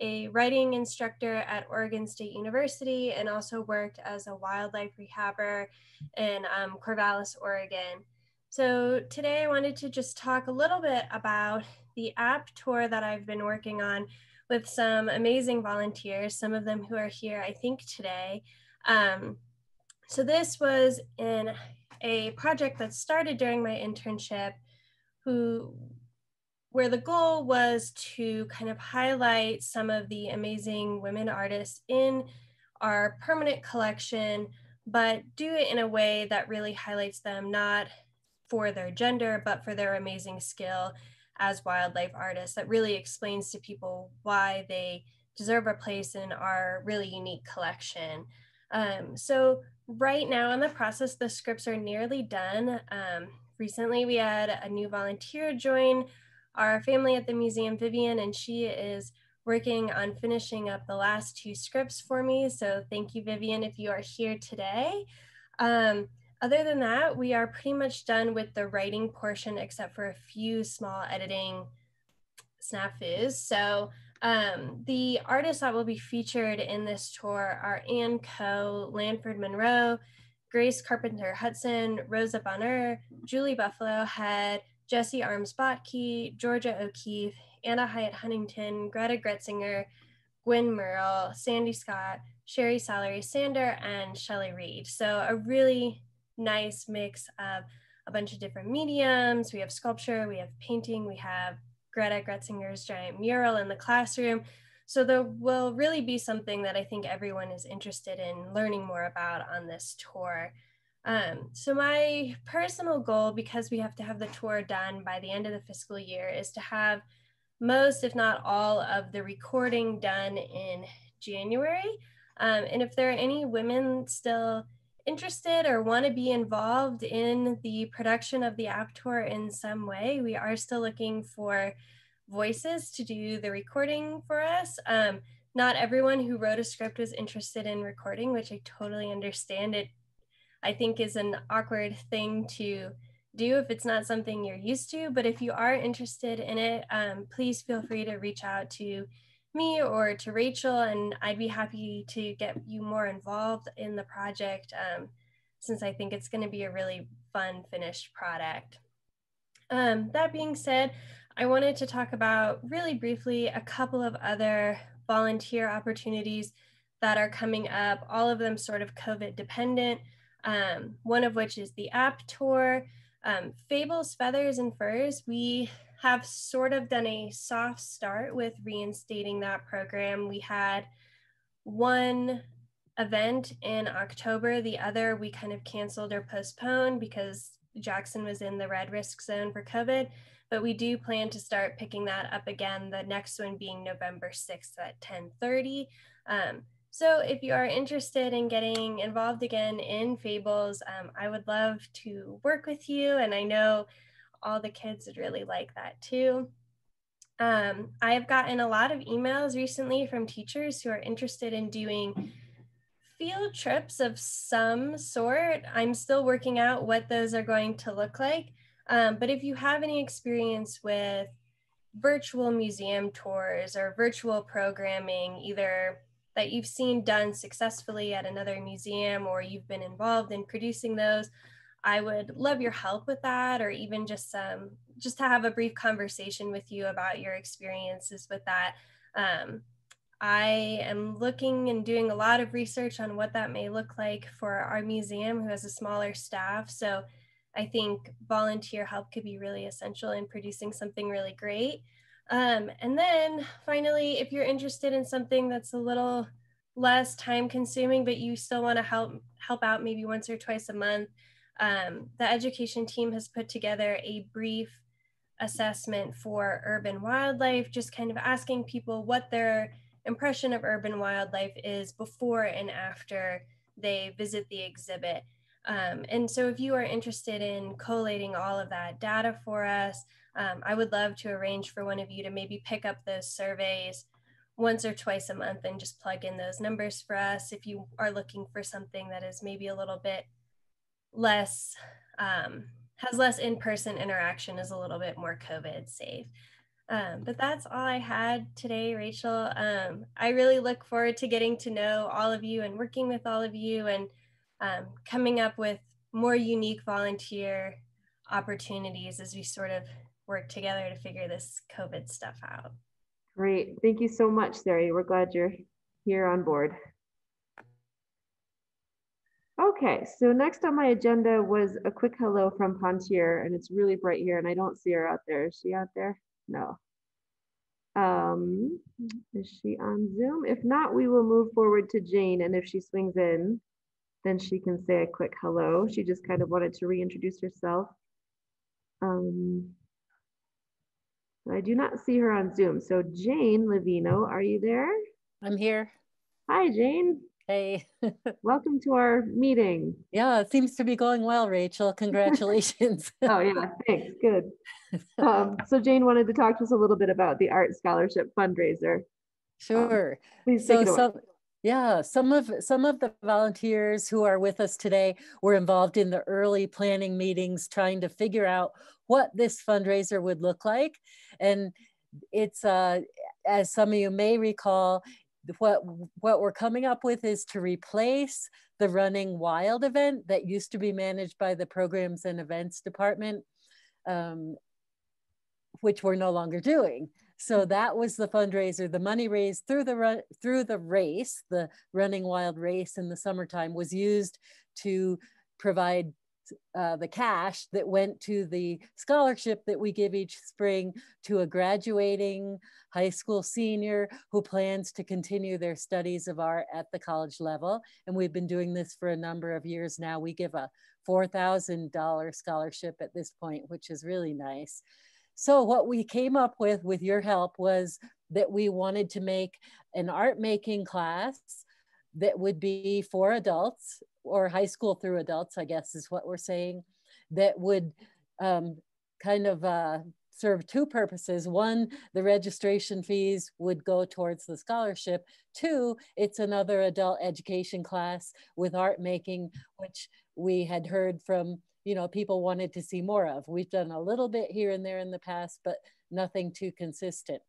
[SPEAKER 4] a writing instructor at Oregon State University and also worked as a wildlife rehabber in um, Corvallis, Oregon. So today I wanted to just talk a little bit about the app tour that I've been working on with some amazing volunteers, some of them who are here, I think, today. Um, so this was in a project that started during my internship who where the goal was to kind of highlight some of the amazing women artists in our permanent collection, but do it in a way that really highlights them not for their gender, but for their amazing skill as wildlife artists that really explains to people why they deserve a place in our really unique collection. Um, so right now in the process, the scripts are nearly done. Um, recently, we had a new volunteer join our family at the museum, Vivian, and she is working on finishing up the last two scripts for me. So thank you, Vivian, if you are here today. Um, other than that, we are pretty much done with the writing portion, except for a few small editing snafus. So um, the artists that will be featured in this tour are Anne Coe, Lanford Monroe, Grace Carpenter Hudson, Rosa Bonheur, Julie Buffalohead, Jessie Arms Botke, Georgia O'Keeffe, Anna Hyatt Huntington, Greta Gretzinger, Gwen Merle, Sandy Scott, Sherry Salari Sander, and Shelley Reed. So a really nice mix of a bunch of different mediums. We have sculpture, we have painting, we have Greta Gretzinger's giant mural in the classroom. So there will really be something that I think everyone is interested in learning more about on this tour. Um, so my personal goal, because we have to have the tour done by the end of the fiscal year, is to have most, if not all, of the recording done in January. Um, and if there are any women still interested or want to be involved in the production of the app tour in some way, we are still looking for voices to do the recording for us. Um, not everyone who wrote a script was interested in recording, which I totally understand. It, I think, is an awkward thing to do if it's not something you're used to. But if you are interested in it, um, please feel free to reach out to me or to Rachel, and I'd be happy to get you more involved in the project um, since I think it's going to be a really fun finished product. Um, that being said, I wanted to talk about really briefly a couple of other volunteer opportunities that are coming up, all of them sort of COVID dependent. Um, one of which is the app tour. Um, Fables, Feathers, and Furs, we have sort of done a soft start with reinstating that program. We had one event in October, the other we kind of canceled or postponed because Jackson was in the red risk zone for COVID but we do plan to start picking that up again, the next one being November 6th at 1030. Um, so if you are interested in getting involved again in Fables, um, I would love to work with you. And I know all the kids would really like that too. Um, I've gotten a lot of emails recently from teachers who are interested in doing field trips of some sort. I'm still working out what those are going to look like. Um, but if you have any experience with virtual museum tours or virtual programming, either that you've seen done successfully at another museum or you've been involved in producing those, I would love your help with that, or even just um, just to have a brief conversation with you about your experiences with that. Um, I am looking and doing a lot of research on what that may look like for our museum, who has a smaller staff. So I think volunteer help could be really essential in producing something really great. Um, and then finally, if you're interested in something that's a little less time consuming, but you still want to help help out maybe once or twice a month, um, the education team has put together a brief assessment for urban wildlife, just kind of asking people what their impression of urban wildlife is before and after they visit the exhibit. Um, and so if you are interested in collating all of that data for us, um, I would love to arrange for one of you to maybe pick up those surveys once or twice a month and just plug in those numbers for us if you are looking for something that is maybe a little bit less, um, has less in-person interaction, is a little bit more COVID safe. Um, but that's all I had today, Rachel. Um, I really look forward to getting to know all of you and working with all of you and um, coming up with more unique volunteer opportunities as we sort of work together to figure this COVID stuff out.
[SPEAKER 1] Great. Thank you so much, Sari. We're glad you're here on board. Okay, so next on my agenda was a quick hello from Pontier, and it's really bright here, and I don't see her out there. Is she out there? No. Um, is she on Zoom? If not, we will move forward to Jane, and if she swings in, then she can say a quick hello. She just kind of wanted to reintroduce herself. Um, I do not see her on Zoom. So Jane Lavino, are you there?
[SPEAKER 5] I'm here.
[SPEAKER 1] Hi, Jane.
[SPEAKER 5] Hey.
[SPEAKER 1] Welcome to our meeting.
[SPEAKER 5] Yeah, it seems to be going well, Rachel. Congratulations.
[SPEAKER 1] oh, yeah, thanks. Good. Um, so Jane wanted to talk to us a little bit about the Art Scholarship fundraiser. Um,
[SPEAKER 5] sure.
[SPEAKER 1] Um, please
[SPEAKER 5] so
[SPEAKER 1] take it away.
[SPEAKER 5] some, yeah, some of some of the volunteers who are with us today were involved in the early planning meetings trying to figure out what this fundraiser would look like. And it's uh as some of you may recall, what what we're coming up with is to replace the running wild event that used to be managed by the programs and events department um, which we're no longer doing so that was the fundraiser. The money raised through the run, through the race, the Running Wild race in the summertime, was used to provide uh, the cash that went to the scholarship that we give each spring to a graduating high school senior who plans to continue their studies of art at the college level. And we've been doing this for a number of years now. We give a $4,000 scholarship at this point, which is really nice. So what we came up with, with your help, was that we wanted to make an art making class that would be for adults or high school through adults, I guess is what we're saying, that would um, kind of uh, serve two purposes. One, the registration fees would go towards the scholarship. Two, it's another adult education class with art making, which we had heard from, you know, people wanted to see more of. We've done a little bit here and there in the past, but nothing too consistent.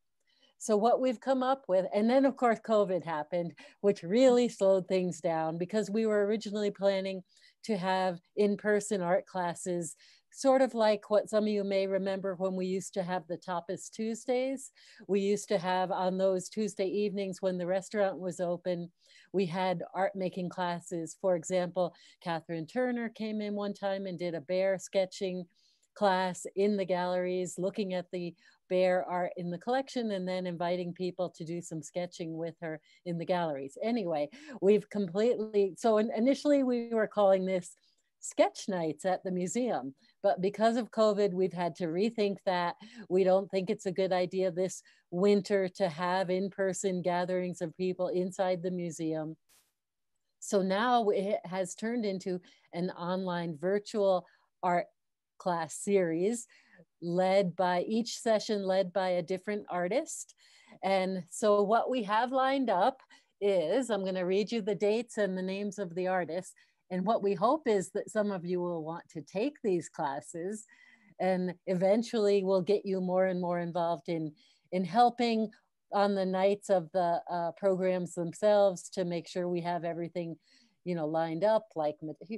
[SPEAKER 5] So what we've come up with, and then of course COVID happened, which really slowed things down because we were originally planning to have in-person art classes, sort of like what some of you may remember when we used to have the Tapas Tuesdays. We used to have on those Tuesday evenings when the restaurant was open, we had art making classes. For example, Catherine Turner came in one time and did a bear sketching class in the galleries, looking at the bear art in the collection and then inviting people to do some sketching with her in the galleries. Anyway, we've completely, so initially we were calling this sketch nights at the museum. But because of COVID, we've had to rethink that. We don't think it's a good idea this winter to have in-person gatherings of people inside the museum. So now it has turned into an online virtual art class series led by each session led by a different artist. And so what we have lined up is, I'm gonna read you the dates and the names of the artists. And what we hope is that some of you will want to take these classes and eventually we'll get you more and more involved in, in helping on the nights of the uh, programs themselves to make sure we have everything you know, lined up like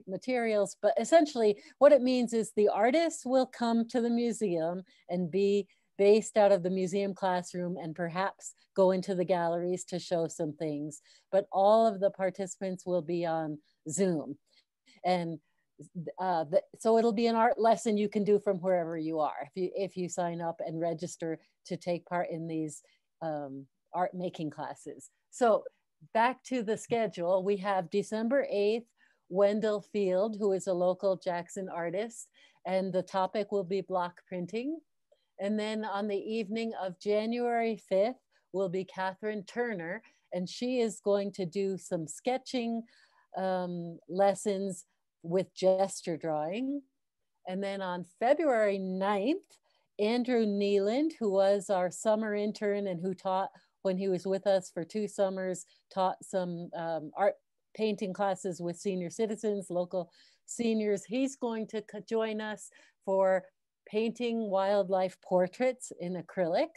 [SPEAKER 5] materials. But essentially what it means is the artists will come to the museum and be based out of the museum classroom and perhaps go into the galleries to show some things. But all of the participants will be on Zoom. And uh, the, so it'll be an art lesson you can do from wherever you are if you if you sign up and register to take part in these um, art making classes. So back to the schedule, we have December 8th, Wendell Field, who is a local Jackson artist, and the topic will be block printing. And then on the evening of January 5th will be Catherine Turner, and she is going to do some sketching um, lessons with gesture drawing. And then on February 9th, Andrew Neeland, who was our summer intern and who taught when he was with us for two summers, taught some um, art painting classes with senior citizens, local seniors. He's going to join us for painting wildlife portraits in acrylic.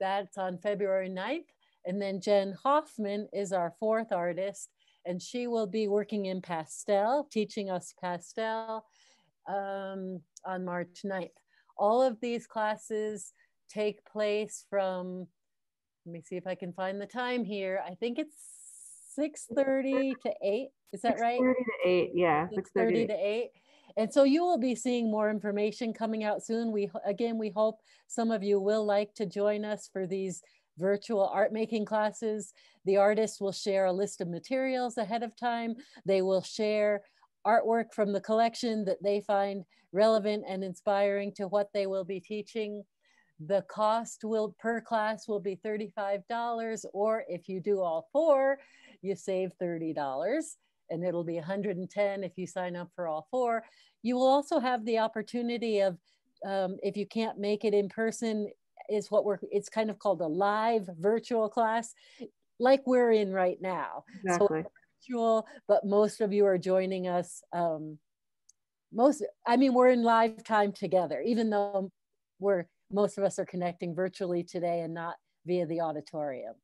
[SPEAKER 5] That's on February 9th. And then Jen Hoffman is our fourth artist, and she will be working in pastel, teaching us pastel um, on March 9th. All of these classes take place from let me see if I can find the time here. I think it's 6.30 to 8. Is that right?
[SPEAKER 1] 6.30 to 8, yeah.
[SPEAKER 5] 6.30 to 8. And so you will be seeing more information coming out soon. We Again, we hope some of you will like to join us for these virtual art making classes. The artists will share a list of materials ahead of time. They will share artwork from the collection that they find relevant and inspiring to what they will be teaching. The cost will per class will be $35 or if you do all four, you save $30 and it'll be 110 if you sign up for all four. You will also have the opportunity of um, if you can't make it in person is what we're it's kind of called a live virtual class like we're in right now.
[SPEAKER 1] Exactly.
[SPEAKER 5] So virtual, but most of you are joining us um, most I mean we're in live time together even though we're most of us are connecting virtually today and not via the auditorium.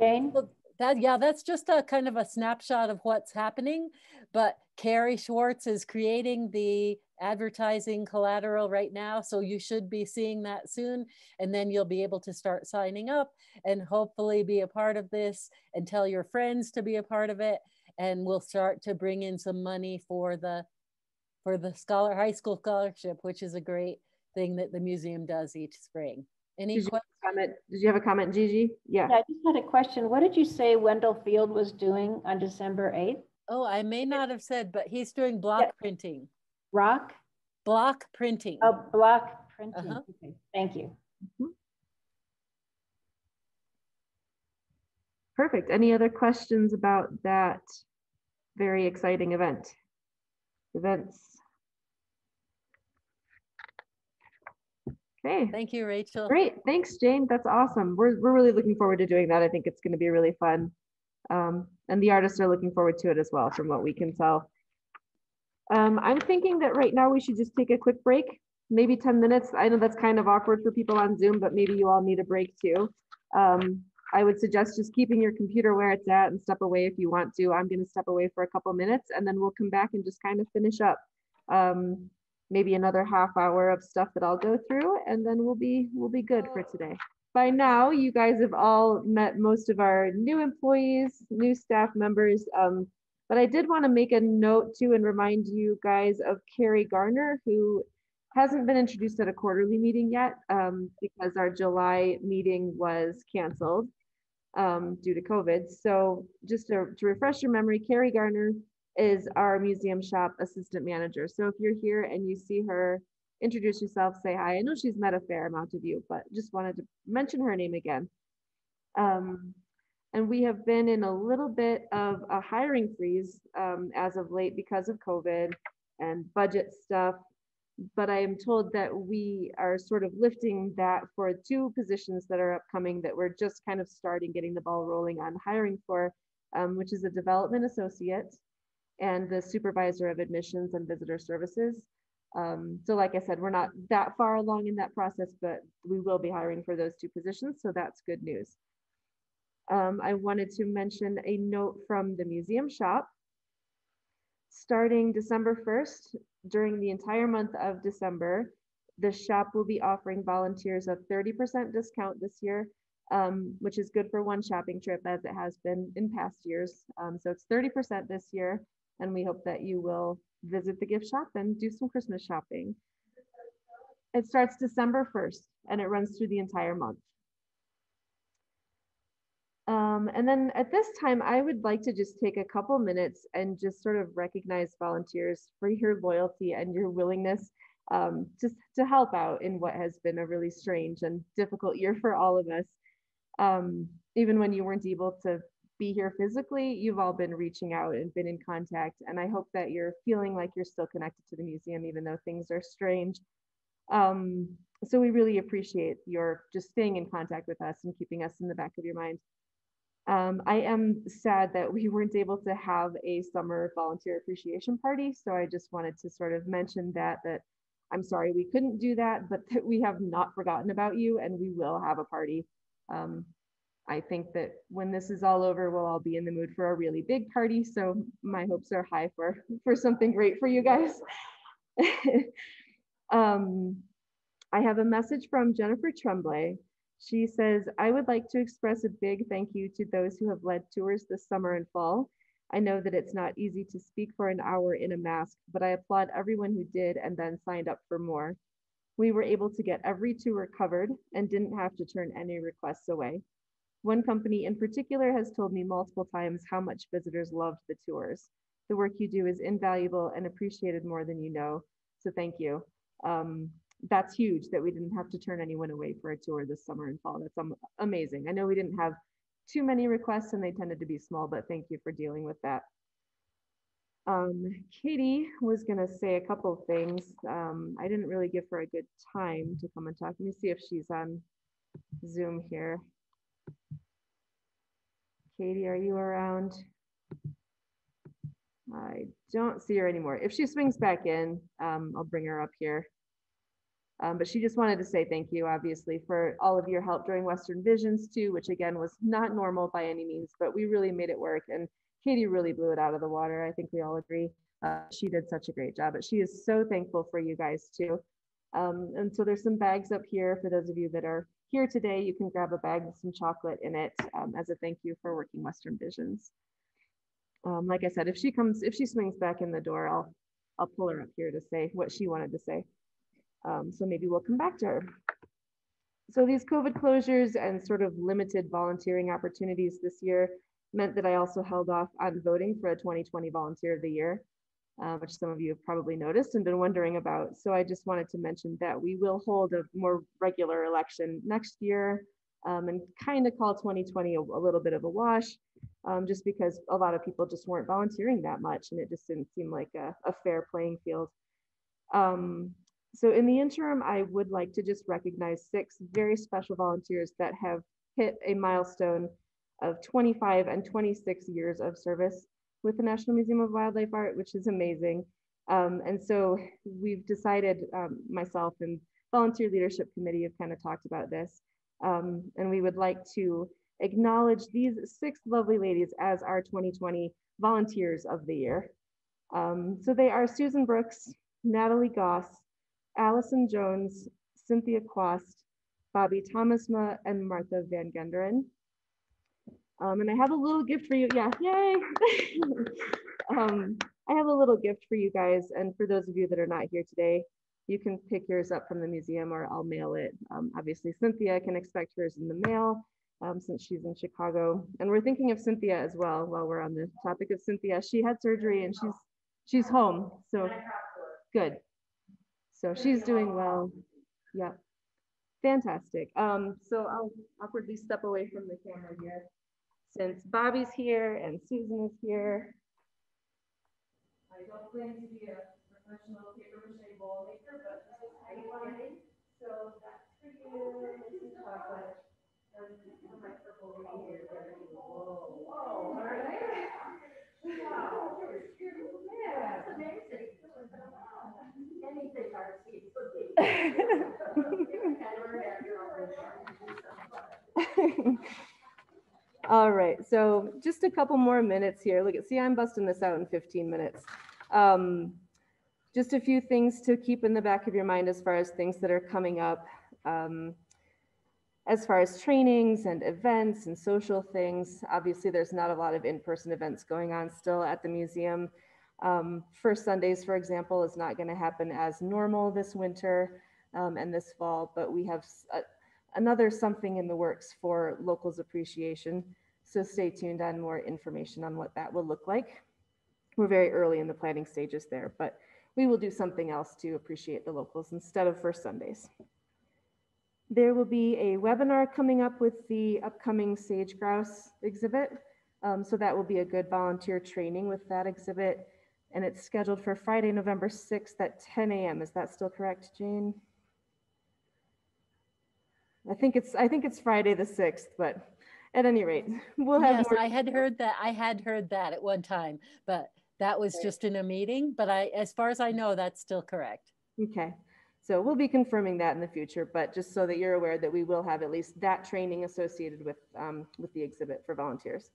[SPEAKER 6] Jane?
[SPEAKER 5] that, yeah, that's just a kind of a snapshot of what's happening. But Carrie Schwartz is creating the advertising collateral right now. So you should be seeing that soon. And then you'll be able to start signing up and hopefully be a part of this and tell your friends to be a part of it. and we'll start to bring in some money for the for the scholar high school scholarship, which is a great thing that the museum does each spring. Any
[SPEAKER 1] Did you
[SPEAKER 5] questions?
[SPEAKER 1] comment? Did you have a comment, Gigi? Yeah.
[SPEAKER 6] Yeah, I just had a question. What did you say Wendell Field was doing on December 8th?
[SPEAKER 5] Oh, I may not have said, but he's doing block printing.
[SPEAKER 6] Rock?
[SPEAKER 5] Block printing.
[SPEAKER 6] Oh, block printing.
[SPEAKER 5] Uh-huh.
[SPEAKER 6] Okay, Thank you.
[SPEAKER 1] Perfect. Any other questions about that very exciting event? Events. Okay,
[SPEAKER 5] Thank you, Rachel.
[SPEAKER 1] great. Thanks, Jane. That's awesome. We're, we're really looking forward to doing that. I think it's going to be really fun. Um, and the artists are looking forward to it as well, from what we can tell. Um, I'm thinking that right now we should just take a quick break, maybe 10 minutes. I know that's kind of awkward for people on Zoom, but maybe you all need a break too. Um, I would suggest just keeping your computer where it's at and step away if you want to. I'm going to step away for a couple minutes and then we'll come back and just kind of finish up. Um, maybe another half hour of stuff that I'll go through and then we'll be we'll be good for today. By now, you guys have all met most of our new employees, new staff members. Um, but I did want to make a note too and remind you guys of Carrie Garner, who hasn't been introduced at a quarterly meeting yet um, because our July meeting was canceled um, due to COVID. So just to, to refresh your memory, Carrie Garner is our museum shop assistant manager. So if you're here and you see her, introduce yourself, say hi. I know she's met a fair amount of you, but just wanted to mention her name again. Um, and we have been in a little bit of a hiring freeze um, as of late because of COVID and budget stuff. But I am told that we are sort of lifting that for two positions that are upcoming that we're just kind of starting getting the ball rolling on hiring for, um, which is a development associate and the supervisor of admissions and visitor services. Um, so like I said, we're not that far along in that process, but we will be hiring for those two positions. So that's good news. Um, I wanted to mention a note from the museum shop. Starting December 1st, during the entire month of December, the shop will be offering volunteers a 30% discount this year, um, which is good for one shopping trip as it has been in past years. Um, so it's 30% this year, and we hope that you will visit the gift shop and do some Christmas shopping. It starts December 1st and it runs through the entire month. Um, and then at this time, I would like to just take a couple minutes and just sort of recognize volunteers for your loyalty and your willingness um, just to help out in what has been a really strange and difficult year for all of us. Um, even when you weren't able to be here physically, you've all been reaching out and been in contact. And I hope that you're feeling like you're still connected to the museum, even though things are strange. Um, so we really appreciate your just staying in contact with us and keeping us in the back of your mind. Um, I am sad that we weren't able to have a summer volunteer appreciation party. So I just wanted to sort of mention that, that I'm sorry we couldn't do that, but that we have not forgotten about you and we will have a party. Um, I think that when this is all over, we'll all be in the mood for a really big party. So my hopes are high for, for something great for you guys. um, I have a message from Jennifer Tremblay. She says, I would like to express a big thank you to those who have led tours this summer and fall. I know that it's not easy to speak for an hour in a mask, but I applaud everyone who did and then signed up for more. We were able to get every tour covered and didn't have to turn any requests away. One company in particular has told me multiple times how much visitors loved the tours. The work you do is invaluable and appreciated more than you know. So thank you. Um, that's huge that we didn't have to turn anyone away for a tour this summer and fall. That's um, amazing. I know we didn't have too many requests and they tended to be small, but thank you for dealing with that. Um, Katie was gonna say a couple of things. Um, I didn't really give her a good time to come and talk. Let me see if she's on Zoom here. Katie, are you around? I don't see her anymore. If she swings back in, um, I'll bring her up here. Um, but she just wanted to say thank you, obviously, for all of your help during Western Visions too, which again was not normal by any means, but we really made it work. And Katie really blew it out of the water. I think we all agree. Uh, she did such a great job, but she is so thankful for you guys too. Um, and so there's some bags up here for those of you that are here today. You can grab a bag with some chocolate in it um, as a thank you for working Western Visions. Um, like I said, if she comes, if she swings back in the door, I'll, I'll pull her up here to say what she wanted to say. Um, so maybe we'll come back to her. So these COVID closures and sort of limited volunteering opportunities this year meant that I also held off on voting for a 2020 Volunteer of the Year, uh, which some of you have probably noticed and been wondering about. So I just wanted to mention that we will hold a more regular election next year um, and kind of call 2020 a, a, little bit of a wash, um, just because a lot of people just weren't volunteering that much and it just didn't seem like a, a fair playing field. Um, so in the interim, I would like to just recognize six very special volunteers that have hit a milestone of 25 and 26 years of service with the National Museum of Wildlife Art, which is amazing. Um, and so we've decided, um, myself and volunteer leadership committee have kind of talked about this. Um, and we would like to acknowledge these six lovely ladies as our 2020 volunteers of the year. Um, so they are Susan Brooks, Natalie Goss, Allison Jones, Cynthia Quast, Bobby Thomasma, and Martha Van Genderen. Um, and I have a little gift for you. Yeah, yay. um, I have a little gift for you guys. And for those of you that are not here today, you can pick yours up from the museum or I'll mail it. Um, obviously, Cynthia can expect hers in the mail um, since she's in Chicago. And we're thinking of Cynthia as well while we're on the topic of Cynthia. She had surgery and she's she's home. So good. So she's doing well. Yeah. Fantastic. Um, so I'll awkwardly step away from the camera here since Bobby's here and Susan is here. I don't claim to be a professional paper mache bowl maker, but want it. So that's for you. Is chocolate. And my purple here. Whoa, whoa, all right. Wow, yeah, that's amazing. Anything artsy All right, so just a couple more minutes here. Look at, see, I'm busting this out in 15 minutes. Um, just a few things to keep in the back of your mind as far as things that are coming up. Um, as far as trainings and events and social things, obviously there's not a lot of in-person events going on still at the museum. Um, First Sundays, for example, is not gonna happen as normal this winter um, and this fall, but we have a, another something in the works for locals appreciation. So stay tuned on more information on what that will look like. We're very early in the planning stages there, but we will do something else to appreciate the locals instead of First Sundays. There will be a webinar coming up with the upcoming Sage Grouse exhibit. Um, so that will be a good volunteer training with that exhibit. And it's scheduled for Friday, November 6th at 10 a.m. Is that still correct, Jane? I think it's I think it's Friday the 6th, but at any rate, we'll have
[SPEAKER 5] yes,
[SPEAKER 1] more.
[SPEAKER 5] I had heard that. I had heard that at one time, but that was
[SPEAKER 1] Right.
[SPEAKER 5] just in a meeting. But I, as far as I know, that's still correct.
[SPEAKER 1] Okay, so we'll be confirming that in the future, but just so that you're aware that we will have at least that training associated with, um, with the exhibit for volunteers.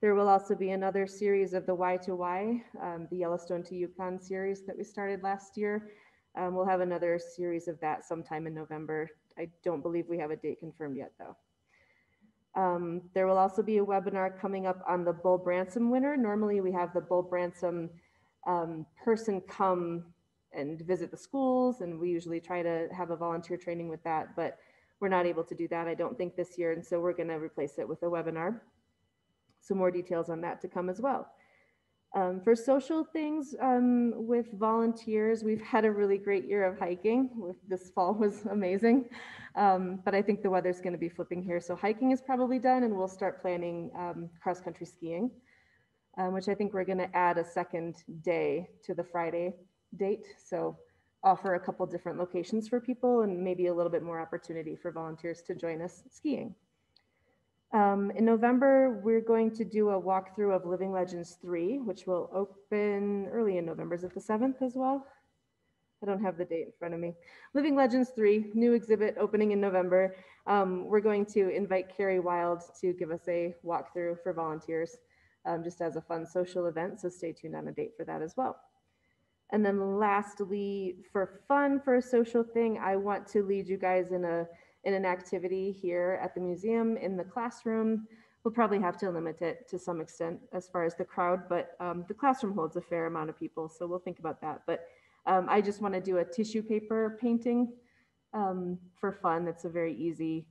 [SPEAKER 1] There will also be another series of the Y to Y, um, the Yellowstone to Yukon series that we started last year. Um, we'll have another series of that sometime in November. I don't believe we have a date confirmed yet, though. Um, there will also be a webinar coming up on the Bull Bransom winner. Normally, we have the Bull Bransom um, person come and visit the schools, and we usually try to have a volunteer training with that, but we're not able to do that, I don't think, this year, and so we're going to replace it with a webinar. So more details on that to come as well. Um, for social things um, with volunteers, we've had a really great year of hiking. This fall was amazing, um, but I think the weather's going to be flipping here. So hiking is probably done, and we'll start planning um, cross-country skiing, um, which I think we're going to add a second day to the Friday date. So offer a couple different locations for people and maybe a little bit more opportunity for volunteers to join us skiing. Um, in November, we're going to do a walkthrough of Living Legends 3, which will open early in November. Is it the 7th as well? I don't have the date in front of me. Living Legends 3, new exhibit opening in November. Um, we're going to invite Carrie Wild to give us a walkthrough for volunteers, um, just as a fun social event. So stay tuned on a date for that as well. And then lastly, for fun, for a social thing, I want to lead you guys in a in an activity here at the museum in the classroom. we'll probably have to limit it to some extent as far as the crowd, but um, the classroom holds a fair amount of people, so we'll think about that. But um, I just want to do a tissue paper painting um, for fun. It's a very easy,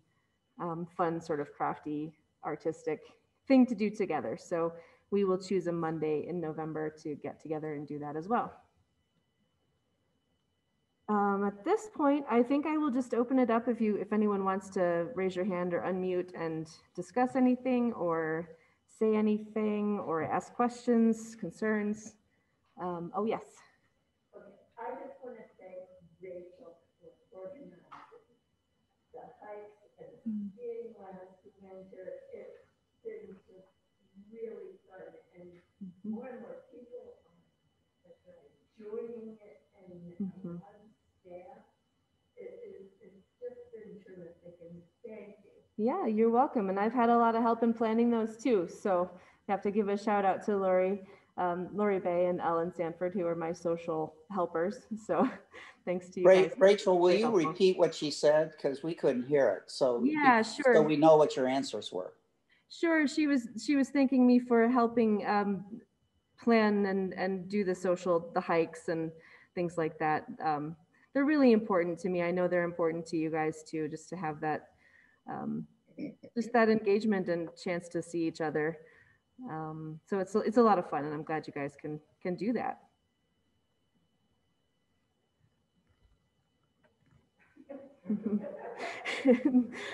[SPEAKER 1] um, fun, sort of crafty, artistic thing to do together. So we will choose a Monday in November to get together and do that as well. Um, at this point, I think I will just open it up if you, if anyone wants to raise your hand or unmute and discuss anything or say anything or ask questions, concerns. Um, oh, yes. Okay.
[SPEAKER 7] I just want to thank Rachel for organizing the hikes and skiing last winter. It's been just really fun and more and more people are enjoying it and a
[SPEAKER 1] Mhm.
[SPEAKER 7] lot of staff. It is, it's just been terrific and thank you.
[SPEAKER 1] Yeah, you're welcome. And I've had a lot of help in planning those too. So I have to give a shout out to Lori, um, Lori Bay and Ellen Sanford, who are my social helpers. So thanks to you
[SPEAKER 8] Ra-
[SPEAKER 1] guys.
[SPEAKER 8] Rachel, will you repeat what she said? Because we couldn't hear it. So.
[SPEAKER 1] Yeah,
[SPEAKER 8] So
[SPEAKER 1] sure.
[SPEAKER 8] we know what your answers were.
[SPEAKER 1] Sure, she was she was thanking me for helping um, plan and and do the social the hikes and things like that. Um, they're really important to me. I know they're important to you guys too, just to have that um, just that engagement and chance to see each other. Um, so it's it's a lot of fun, and I'm glad you guys can can do that.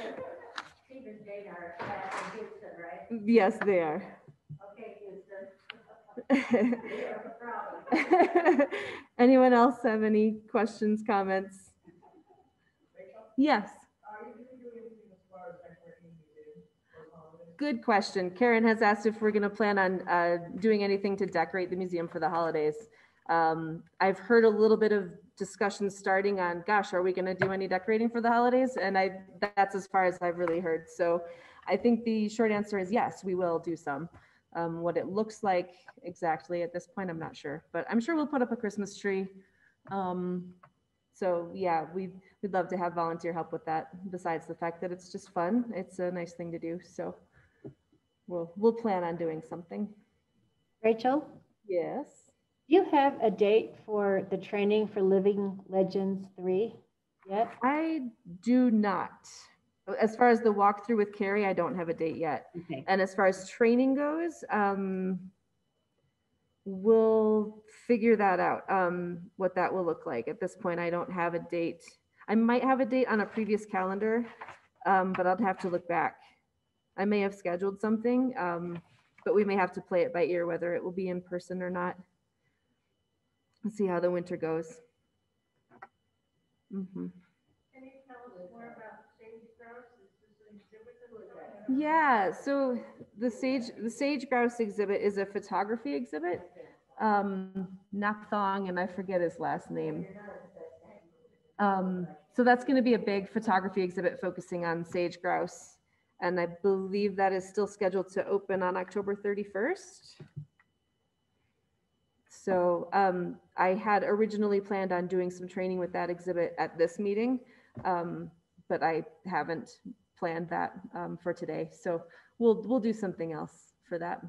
[SPEAKER 1] Yes, they are. Anyone else have any questions, comments? Yes. Good question. Karen has asked if we're going to plan on uh, doing anything to decorate the museum for the holidays. Um, I've heard a little bit of discussion starting on, gosh, are we going to do any decorating for the holidays? And I, that's as far as I've really heard. So I think the short answer is yes, we will do some. Um, what it looks like exactly at this point, I'm not sure, but I'm sure we'll put up a Christmas tree. Um, so yeah, we, we'd love to have volunteer help with that. Besides the fact that it's just fun, it's a nice thing to do. So we'll, we'll plan on doing something.
[SPEAKER 6] Rachel,
[SPEAKER 1] Yes.
[SPEAKER 6] do you have a date for the training for Living Legends 3 yet?
[SPEAKER 1] I do not. As far as the walkthrough with Carrie, I don't have a date yet.
[SPEAKER 6] Okay.
[SPEAKER 1] And as far as training goes, um, we'll figure that out, um, what that will look like. At this point, I don't have a date. I might have a date on a previous calendar, um, but I'll have to look back. I may have scheduled something, um, but we may have to play it by ear whether it will be in person or not. Let's see how the winter goes.
[SPEAKER 7] Can you tell us more about Sage Grouse? Is this an exhibit that we're going to-
[SPEAKER 1] Yeah, so the sage the sage grouse exhibit is a photography exhibit. Um, Napthong, and I forget his last name. Um, so that's going to be a big photography exhibit focusing on sage grouse, and I believe that is still scheduled to open on October 31st. So um, I had originally planned on doing some training with that exhibit at this meeting, um, but I haven't planned that um, for today. So we'll, we'll do something else for that.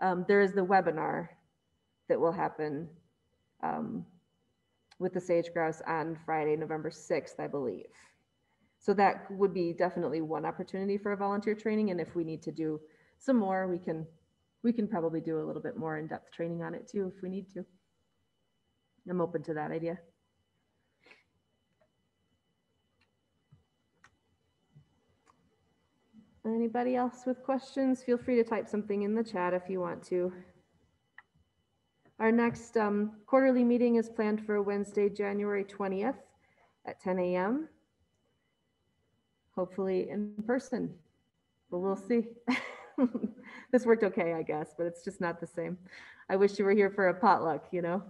[SPEAKER 1] Um, There is the webinar that will happen um, with the sage grouse on Friday, November 6th, I believe. So that would be definitely one opportunity for a volunteer training. And if we need to do some more, we can, we can probably do a little bit more in-depth training on it too, if we need to. I'm open to that idea. Anybody else with questions? Feel free to type something in the chat if you want to. Our next um, quarterly meeting is planned for Wednesday, January 20th at 10 a.m. Hopefully in person, but we'll see. This worked okay, I guess, but it's just not the same. I wish you were here for a potluck, you know?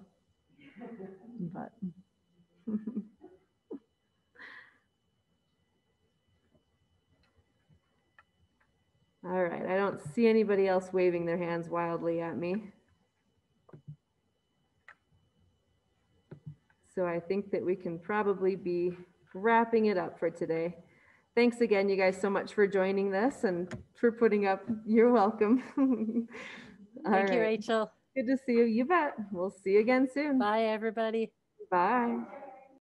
[SPEAKER 1] But. All right, I don't see anybody else waving their hands wildly at me. So I think that we can probably be wrapping it up for today. Thanks again, you guys, so much for joining this and for putting up. You're welcome.
[SPEAKER 5] Thank you. Rachel.
[SPEAKER 1] Good to see you. You bet. We'll see you again soon.
[SPEAKER 5] Bye, everybody.
[SPEAKER 1] Bye.